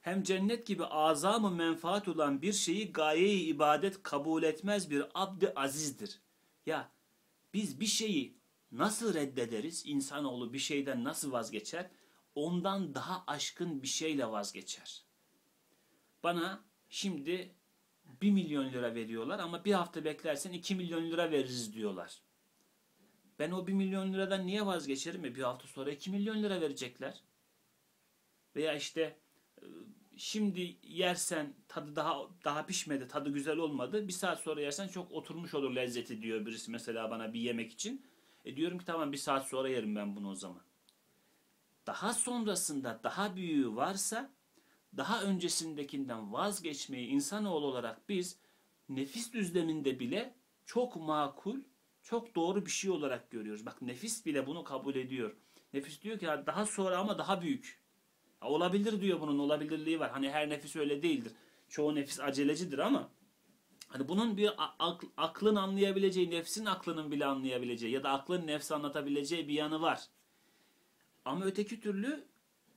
Hem cennet gibi azamı menfaat olan bir şeyi gayeyi ibadet kabul etmez bir abd azizdir. Ya biz bir şeyi nasıl reddederiz? İnsanoğlu bir şeyden nasıl vazgeçer? Ondan daha aşkın bir şeyle vazgeçer. Bana şimdi 1 milyon lira veriyorlar ama bir hafta beklersen 2 milyon lira veririz diyorlar. Ben o 1 milyon liradan niye vazgeçerim? E bir hafta sonra 2 milyon lira verecekler. Veya işte e, şimdi yersen tadı daha daha pişmedi, tadı güzel olmadı. Bir saat sonra yersen çok oturmuş olur lezzeti diyor birisi mesela bana bir yemek için. E diyorum ki tamam bir saat sonra yerim ben bunu o zaman. Daha sonrasında daha büyüğü varsa daha öncesindekinden vazgeçmeyi insanoğlu olarak biz nefis düzleminde bile çok makul, çok doğru bir şey olarak görüyoruz. Bak nefis bile bunu kabul ediyor. Nefis diyor ki daha sonra ama daha büyük. Ya olabilir diyor bunun olabilirliği var. Hani her nefis öyle değildir. Çoğu nefis acelecidir ama Hani bunun bir akl, aklın anlayabileceği, nefsin aklının bile anlayabileceği ya da aklın nefsi anlatabileceği bir yanı var. Ama öteki türlü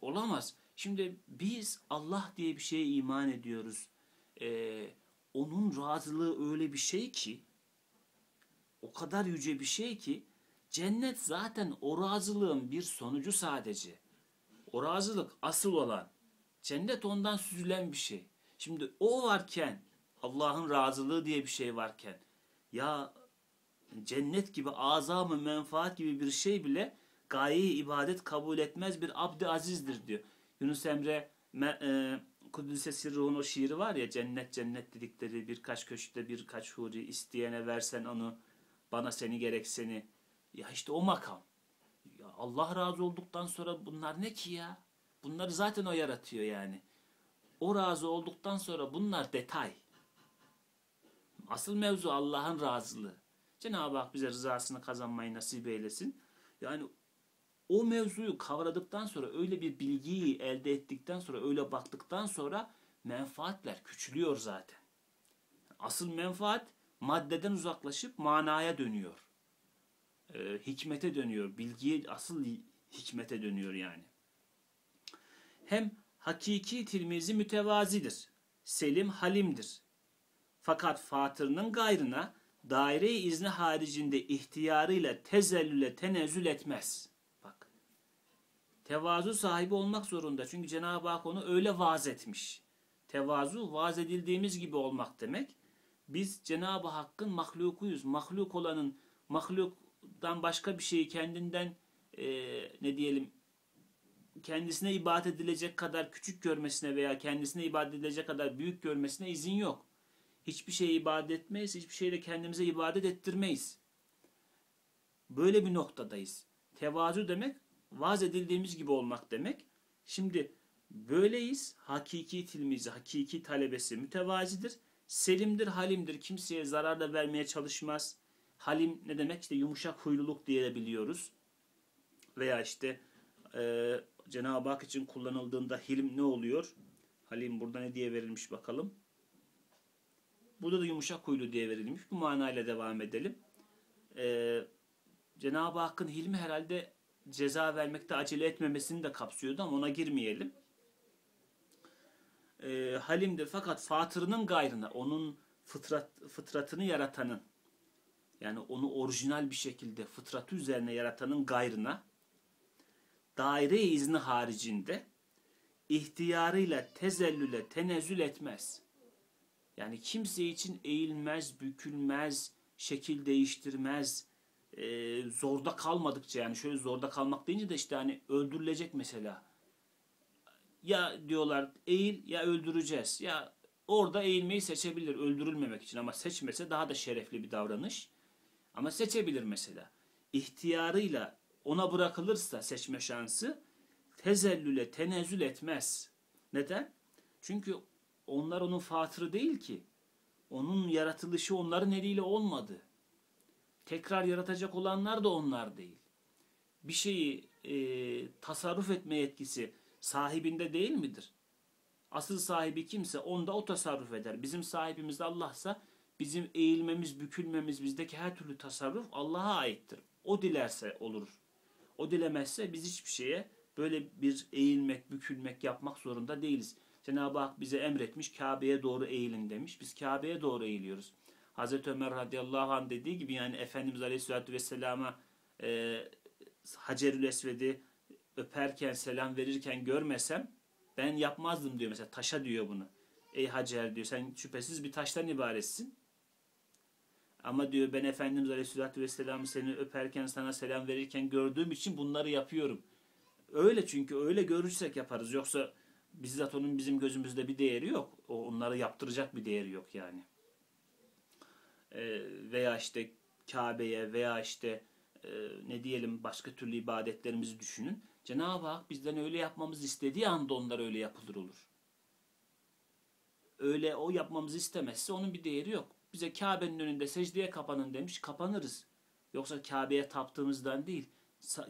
olamaz. Şimdi biz Allah diye bir şeye iman ediyoruz. Ee, onun razılığı öyle bir şey ki, o kadar yüce bir şey ki, cennet zaten o razılığın bir sonucu sadece. O razılık asıl olan. Cennet ondan süzülen bir şey. Şimdi o varken Allah'ın razılığı diye bir şey varken ya cennet gibi azamı menfaat gibi bir şey bile gayeyi ibadet kabul etmez bir abd azizdir diyor. Yunus Emre me, e, Kudüs'e sirruhun o şiiri var ya cennet cennet dedikleri birkaç köşkte birkaç huri isteyene versen onu bana seni gerek seni. Ya işte o makam. Ya Allah razı olduktan sonra bunlar ne ki ya? Bunları zaten o yaratıyor yani. O razı olduktan sonra bunlar detay. Asıl mevzu Allah'ın razılığı. Cenab-ı Hak bize rızasını kazanmayı nasip eylesin. Yani o mevzuyu kavradıktan sonra öyle bir bilgiyi elde ettikten sonra öyle baktıktan sonra menfaatler küçülüyor zaten. Asıl menfaat maddeden uzaklaşıp manaya dönüyor. Ee, hikmete dönüyor. Bilgiye asıl hikmete dönüyor yani. Hem hakiki tilmizi mütevazidir. Selim halimdir. Fakat fatırının gayrına daire-i izni haricinde ihtiyarıyla tezellüle tenezzül etmez. Bak. Tevazu sahibi olmak zorunda. Çünkü Cenab-ı Hak onu öyle vaaz etmiş. Tevazu vaaz edildiğimiz gibi olmak demek. Biz Cenab-ı Hakk'ın mahlukuyuz. Mahluk olanın mahluktan başka bir şeyi kendinden e, ne diyelim kendisine ibadet edilecek kadar küçük görmesine veya kendisine ibadet edilecek kadar büyük görmesine izin yok. Hiçbir şeye ibadet etmeyiz, hiçbir şeyle kendimize ibadet ettirmeyiz. Böyle bir noktadayız. Tevazu demek vaaz edildiğimiz gibi olmak demek. Şimdi böyleyiz. Hakiki tilmizi, hakiki talebesi mütevazidir. Selimdir, halimdir. Kimseye zarar da vermeye çalışmaz. Halim ne demek? İşte yumuşak huyluluk diyebiliyoruz. Veya işte e, Cenab-ı Hak için kullanıldığında hilim ne oluyor? Halim burada ne diye verilmiş bakalım. Burada da yumuşak huylu diye verilmiş. Bu manayla devam edelim. Ee, Cenab-ı Hakk'ın hilmi herhalde ceza vermekte acele etmemesini de kapsıyordu ama ona girmeyelim. Ee, halimdir fakat fatırının gayrına, onun fıtrat, fıtratını yaratanın, yani onu orijinal bir şekilde fıtratı üzerine yaratanın gayrına, daire-i izni haricinde ihtiyarıyla tezellüle tenezzül etmez. Yani kimse için eğilmez, bükülmez, şekil değiştirmez, e, zorda kalmadıkça yani şöyle zorda kalmak deyince de işte hani öldürülecek mesela. Ya diyorlar eğil ya öldüreceğiz. Ya orada eğilmeyi seçebilir öldürülmemek için ama seçmese daha da şerefli bir davranış. Ama seçebilir mesela. İhtiyarıyla ona bırakılırsa seçme şansı tezellüle tenezzül etmez. Neden? Çünkü onlar onun fatırı değil ki. Onun yaratılışı onların eliyle olmadı. Tekrar yaratacak olanlar da onlar değil. Bir şeyi e, tasarruf etme yetkisi sahibinde değil midir? Asıl sahibi kimse onda o tasarruf eder. Bizim sahibimiz Allah'sa bizim eğilmemiz, bükülmemiz, bizdeki her türlü tasarruf Allah'a aittir. O dilerse olur. O dilemezse biz hiçbir şeye böyle bir eğilmek, bükülmek yapmak zorunda değiliz. Cenab-ı Hak bize emretmiş Kabe'ye doğru eğilin demiş. Biz Kabe'ye doğru eğiliyoruz. Hazreti Ömer radıyallahu anh dediği gibi yani Efendimiz aleyhissalatü vesselama e, Hacerül Esved'i öperken, selam verirken görmesem ben yapmazdım diyor mesela. Taşa diyor bunu. Ey Hacer diyor sen şüphesiz bir taştan ibaretsin. Ama diyor ben Efendimiz Aleyhisselatü Vesselam'ı seni öperken sana selam verirken gördüğüm için bunları yapıyorum. Öyle çünkü öyle görürsek yaparız. Yoksa bizzat onun bizim gözümüzde bir değeri yok. O onları yaptıracak bir değeri yok yani. Ee, veya işte Kabe'ye veya işte e, ne diyelim başka türlü ibadetlerimizi düşünün. Cenab-ı Hak bizden öyle yapmamızı istediği anda onlar öyle yapılır olur. Öyle o yapmamızı istemezse onun bir değeri yok. Bize Kabe'nin önünde secdeye kapanın demiş, kapanırız. Yoksa Kabe'ye taptığımızdan değil,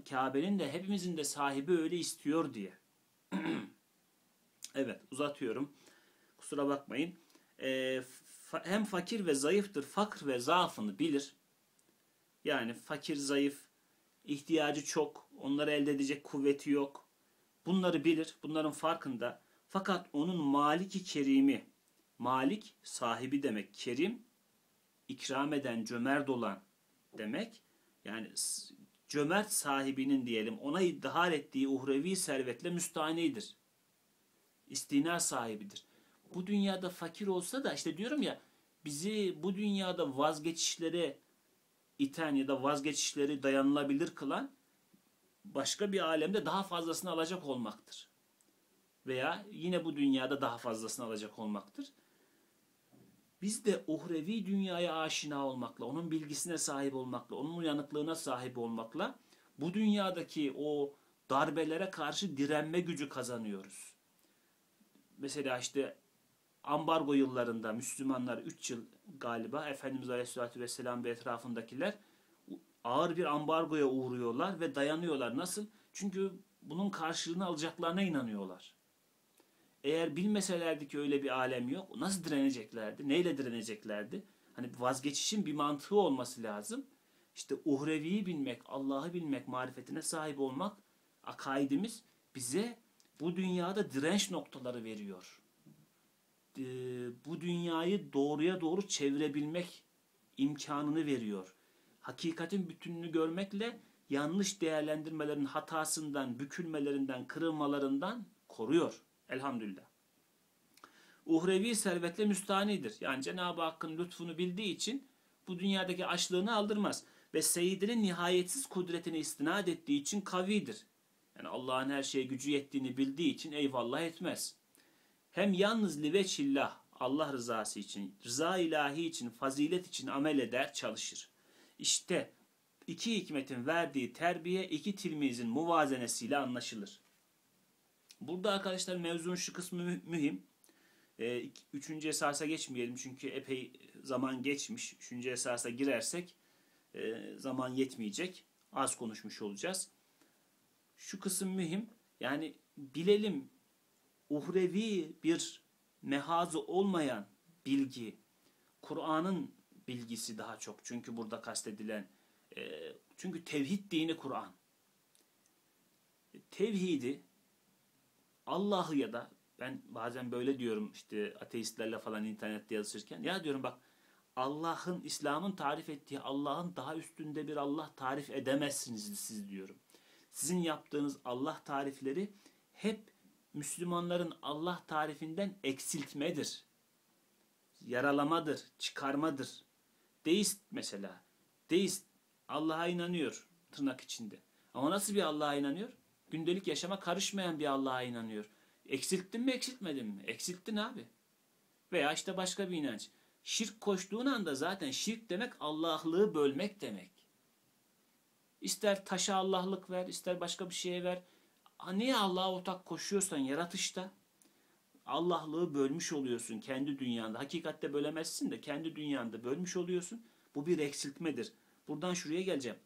Kabe'nin de hepimizin de sahibi öyle istiyor diye. evet, uzatıyorum. Kusura bakmayın. Ee, hem fakir ve zayıftır, fakr ve zaafını bilir. Yani fakir, zayıf, ihtiyacı çok, onları elde edecek kuvveti yok. Bunları bilir, bunların farkında. Fakat onun maliki kerimi, malik sahibi demek, kerim ikram eden, cömert olan demek. Yani cömert sahibinin diyelim ona iddihar ettiği uhrevi servetle müstahanidir. İstina sahibidir. Bu dünyada fakir olsa da işte diyorum ya bizi bu dünyada vazgeçişlere iten ya da vazgeçişleri dayanılabilir kılan başka bir alemde daha fazlasını alacak olmaktır. Veya yine bu dünyada daha fazlasını alacak olmaktır. Biz de uhrevi dünyaya aşina olmakla, onun bilgisine sahip olmakla, onun uyanıklığına sahip olmakla bu dünyadaki o darbelere karşı direnme gücü kazanıyoruz. Mesela işte ambargo yıllarında Müslümanlar 3 yıl galiba Efendimiz Aleyhisselatü Vesselam ve etrafındakiler ağır bir ambargoya uğruyorlar ve dayanıyorlar. Nasıl? Çünkü bunun karşılığını alacaklarına inanıyorlar. Eğer bilmeselerdi ki öyle bir alem yok, nasıl direneceklerdi? Neyle direneceklerdi? Hani vazgeçişin bir mantığı olması lazım. İşte uhreviyi bilmek, Allah'ı bilmek, marifetine sahip olmak, akaidimiz bize bu dünyada direnç noktaları veriyor. Ee, bu dünyayı doğruya doğru çevirebilmek imkanını veriyor. Hakikatin bütününü görmekle yanlış değerlendirmelerin hatasından, bükülmelerinden, kırılmalarından koruyor. Elhamdülillah. uhrevi servetle müstanidir. Yani Cenab-ı Hakk'ın lütfunu bildiği için bu dünyadaki açlığını aldırmaz. Ve seyidinin nihayetsiz kudretine istinad ettiği için kavidir. Yani Allah'ın her şeye gücü yettiğini bildiği için eyvallah etmez. Hem yalnız liveçillah Allah rızası için, rıza ilahi için, fazilet için amel eder, çalışır. İşte iki hikmetin verdiği terbiye iki tilmizin muvazenesiyle anlaşılır. Burada arkadaşlar mevzunun şu kısmı mühim. E, üçüncü esasa geçmeyelim çünkü epey zaman geçmiş. Üçüncü esasa girersek e, zaman yetmeyecek. Az konuşmuş olacağız. Şu kısım mühim. Yani bilelim uhrevi bir mehazı olmayan bilgi, Kur'an'ın bilgisi daha çok. Çünkü burada kastedilen, e, çünkü tevhid dini Kur'an. Tevhidi Allah'ı ya da ben bazen böyle diyorum işte ateistlerle falan internette yazışırken ya diyorum bak Allah'ın İslam'ın tarif ettiği Allah'ın daha üstünde bir Allah tarif edemezsiniz siz diyorum. Sizin yaptığınız Allah tarifleri hep Müslümanların Allah tarifinden eksiltmedir. Yaralamadır, çıkarmadır. Deist mesela. Deist Allah'a inanıyor tırnak içinde. Ama nasıl bir Allah'a inanıyor? Gündelik yaşama karışmayan bir Allah'a inanıyor. Eksilttin mi eksiltmedin mi? Eksilttin abi. Veya işte başka bir inanç. Şirk koştuğun anda zaten şirk demek Allah'lığı bölmek demek. İster taşa Allah'lık ver, ister başka bir şeye ver. Niye Allah'a ortak koşuyorsan yaratışta Allah'lığı bölmüş oluyorsun kendi dünyanda. Hakikatte bölemezsin de kendi dünyanda bölmüş oluyorsun. Bu bir eksiltmedir. Buradan şuraya geleceğim.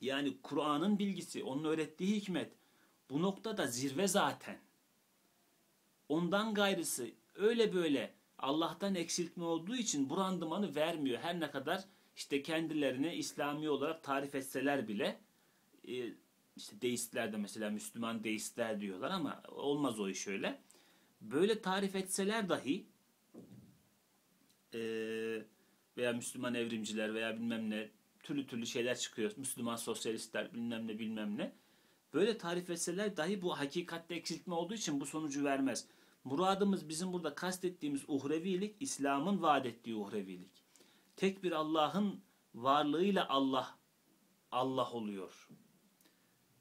Yani Kur'an'ın bilgisi, onun öğrettiği hikmet bu noktada zirve zaten. Ondan gayrısı öyle böyle Allah'tan eksiltme olduğu için bu randımanı vermiyor. Her ne kadar işte kendilerini İslami olarak tarif etseler bile e, işte deistler de mesela Müslüman deistler diyorlar ama olmaz o iş öyle. Böyle tarif etseler dahi e, veya Müslüman evrimciler veya bilmem ne türlü türlü şeyler çıkıyor. Müslüman sosyalistler bilmem ne bilmem ne. Böyle tarif etseler dahi bu hakikatte eksiltme olduğu için bu sonucu vermez. Muradımız bizim burada kastettiğimiz uhrevilik İslam'ın vaat ettiği uhrevilik. Tek bir Allah'ın varlığıyla Allah Allah oluyor.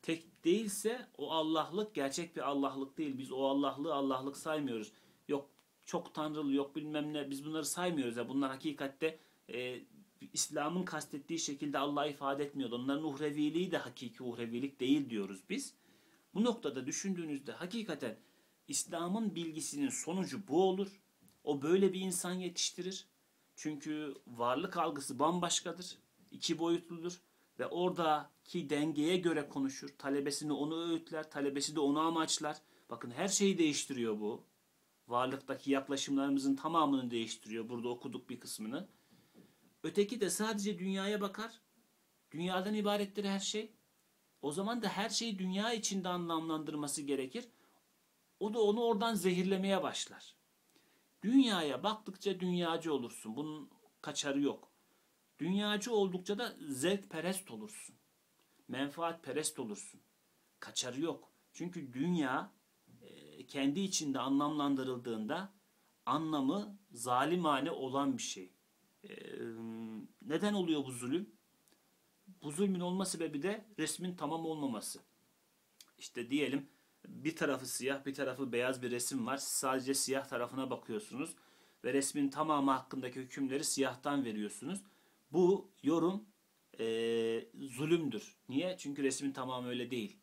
Tek değilse o Allah'lık gerçek bir Allah'lık değil. Biz o Allah'lığı Allah'lık saymıyoruz. Yok çok tanrılı yok bilmem ne biz bunları saymıyoruz ya. Bunlar hakikatte e, İslam'ın kastettiği şekilde Allah'ı ifade etmiyor. Onların uhreviliği de hakiki uhrevilik değil diyoruz biz. Bu noktada düşündüğünüzde hakikaten İslam'ın bilgisinin sonucu bu olur. O böyle bir insan yetiştirir. Çünkü varlık algısı bambaşkadır. iki boyutludur. Ve oradaki dengeye göre konuşur. Talebesini onu öğütler. Talebesi de onu amaçlar. Bakın her şeyi değiştiriyor bu. Varlıktaki yaklaşımlarımızın tamamını değiştiriyor. Burada okuduk bir kısmını. Öteki de sadece dünyaya bakar. Dünyadan ibarettir her şey. O zaman da her şeyi dünya içinde anlamlandırması gerekir. O da onu oradan zehirlemeye başlar. Dünyaya baktıkça dünyacı olursun. Bunun kaçarı yok. Dünyacı oldukça da zevk perest olursun. Menfaat perest olursun. Kaçarı yok. Çünkü dünya e, kendi içinde anlamlandırıldığında anlamı zalimane olan bir şey. E, neden oluyor bu zulüm? Bu zulmün olma sebebi de resmin tamam olmaması. İşte diyelim bir tarafı siyah bir tarafı beyaz bir resim var. Siz sadece siyah tarafına bakıyorsunuz ve resmin tamamı hakkındaki hükümleri siyahtan veriyorsunuz. Bu yorum e, zulümdür. Niye? Çünkü resmin tamamı öyle değil.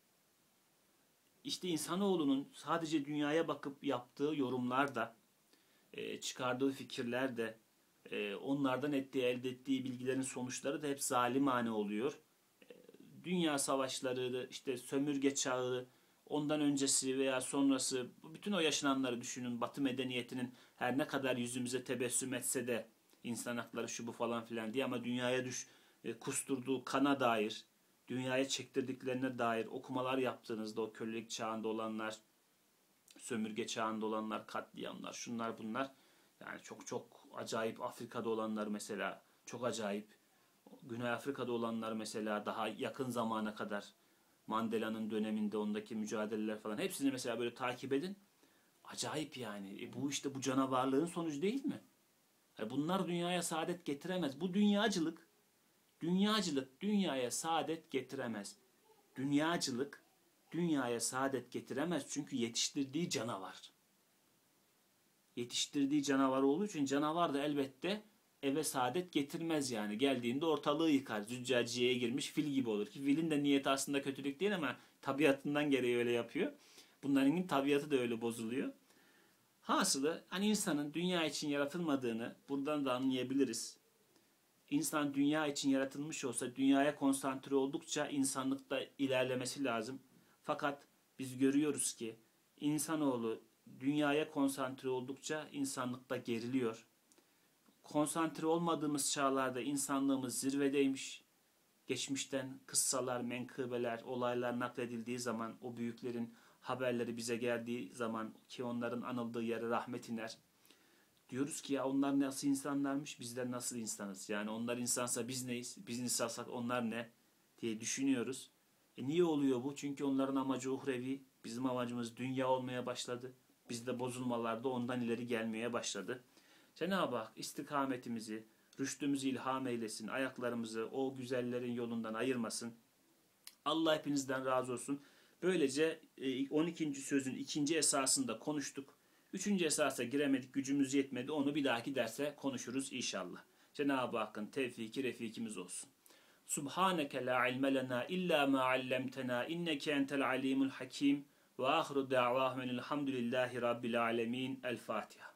İşte insanoğlunun sadece dünyaya bakıp yaptığı yorumlar da, e, çıkardığı fikirler de, e, onlardan ettiği, elde ettiği bilgilerin sonuçları da hep zalimane oluyor. E, dünya savaşları, işte sömürge çağı, ondan öncesi veya sonrası, bütün o yaşananları düşünün. Batı medeniyetinin her ne kadar yüzümüze tebessüm etse de insan hakları şu bu falan filan diye ama dünyaya düş e, kusturduğu kana dair, dünyaya çektirdiklerine dair okumalar yaptığınızda o kölelik çağında olanlar, sömürge çağında olanlar, katliamlar, şunlar bunlar yani çok çok acayip Afrika'da olanlar mesela çok acayip. Güney Afrika'da olanlar mesela daha yakın zamana kadar Mandela'nın döneminde ondaki mücadeleler falan hepsini mesela böyle takip edin. Acayip yani. E bu işte bu canavarlığın sonucu değil mi? Bunlar dünyaya saadet getiremez. Bu dünyacılık, dünyacılık dünyaya saadet getiremez. Dünyacılık dünyaya saadet getiremez çünkü yetiştirdiği canavar. Yetiştirdiği canavar olduğu için canavar da elbette eve saadet getirmez yani. Geldiğinde ortalığı yıkar. Züccaciyeye girmiş fil gibi olur ki filin de niyeti aslında kötülük değil ama tabiatından gereği öyle yapıyor. Bunların tabiatı da öyle bozuluyor. Hasılı hani insanın dünya için yaratılmadığını buradan da anlayabiliriz. İnsan dünya için yaratılmış olsa dünyaya konsantre oldukça insanlıkta ilerlemesi lazım. Fakat biz görüyoruz ki insanoğlu dünyaya konsantre oldukça insanlıkta geriliyor. Konsantre olmadığımız çağlarda insanlığımız zirvedeymiş. Geçmişten kıssalar, menkıbeler, olaylar nakledildiği zaman o büyüklerin haberleri bize geldiği zaman ki onların anıldığı yere rahmet iner. Diyoruz ki ya onlar nasıl insanlarmış, bizler nasıl insanız? Yani onlar insansa biz neyiz? Biz insansak onlar ne? diye düşünüyoruz. E niye oluyor bu? Çünkü onların amacı uhrevi, bizim amacımız dünya olmaya başladı. Bizde bozulmalar da ondan ileri gelmeye başladı. Cenab-ı Hak istikametimizi, rüştümüzü ilham eylesin, ayaklarımızı o güzellerin yolundan ayırmasın. Allah hepinizden razı olsun. Böylece 12. E, sözün ikinci esasında konuştuk. Üçüncü esasa giremedik, gücümüz yetmedi. Onu bir dahaki derse konuşuruz inşallah. Cenab-ı Hakk'ın tevfiki refikimiz olsun. Subhaneke la ilme lena illa ma allamtena inneke entel alimul hakim ve ahiru da'vahum elhamdülillahi rabbil alemin. El Fatiha.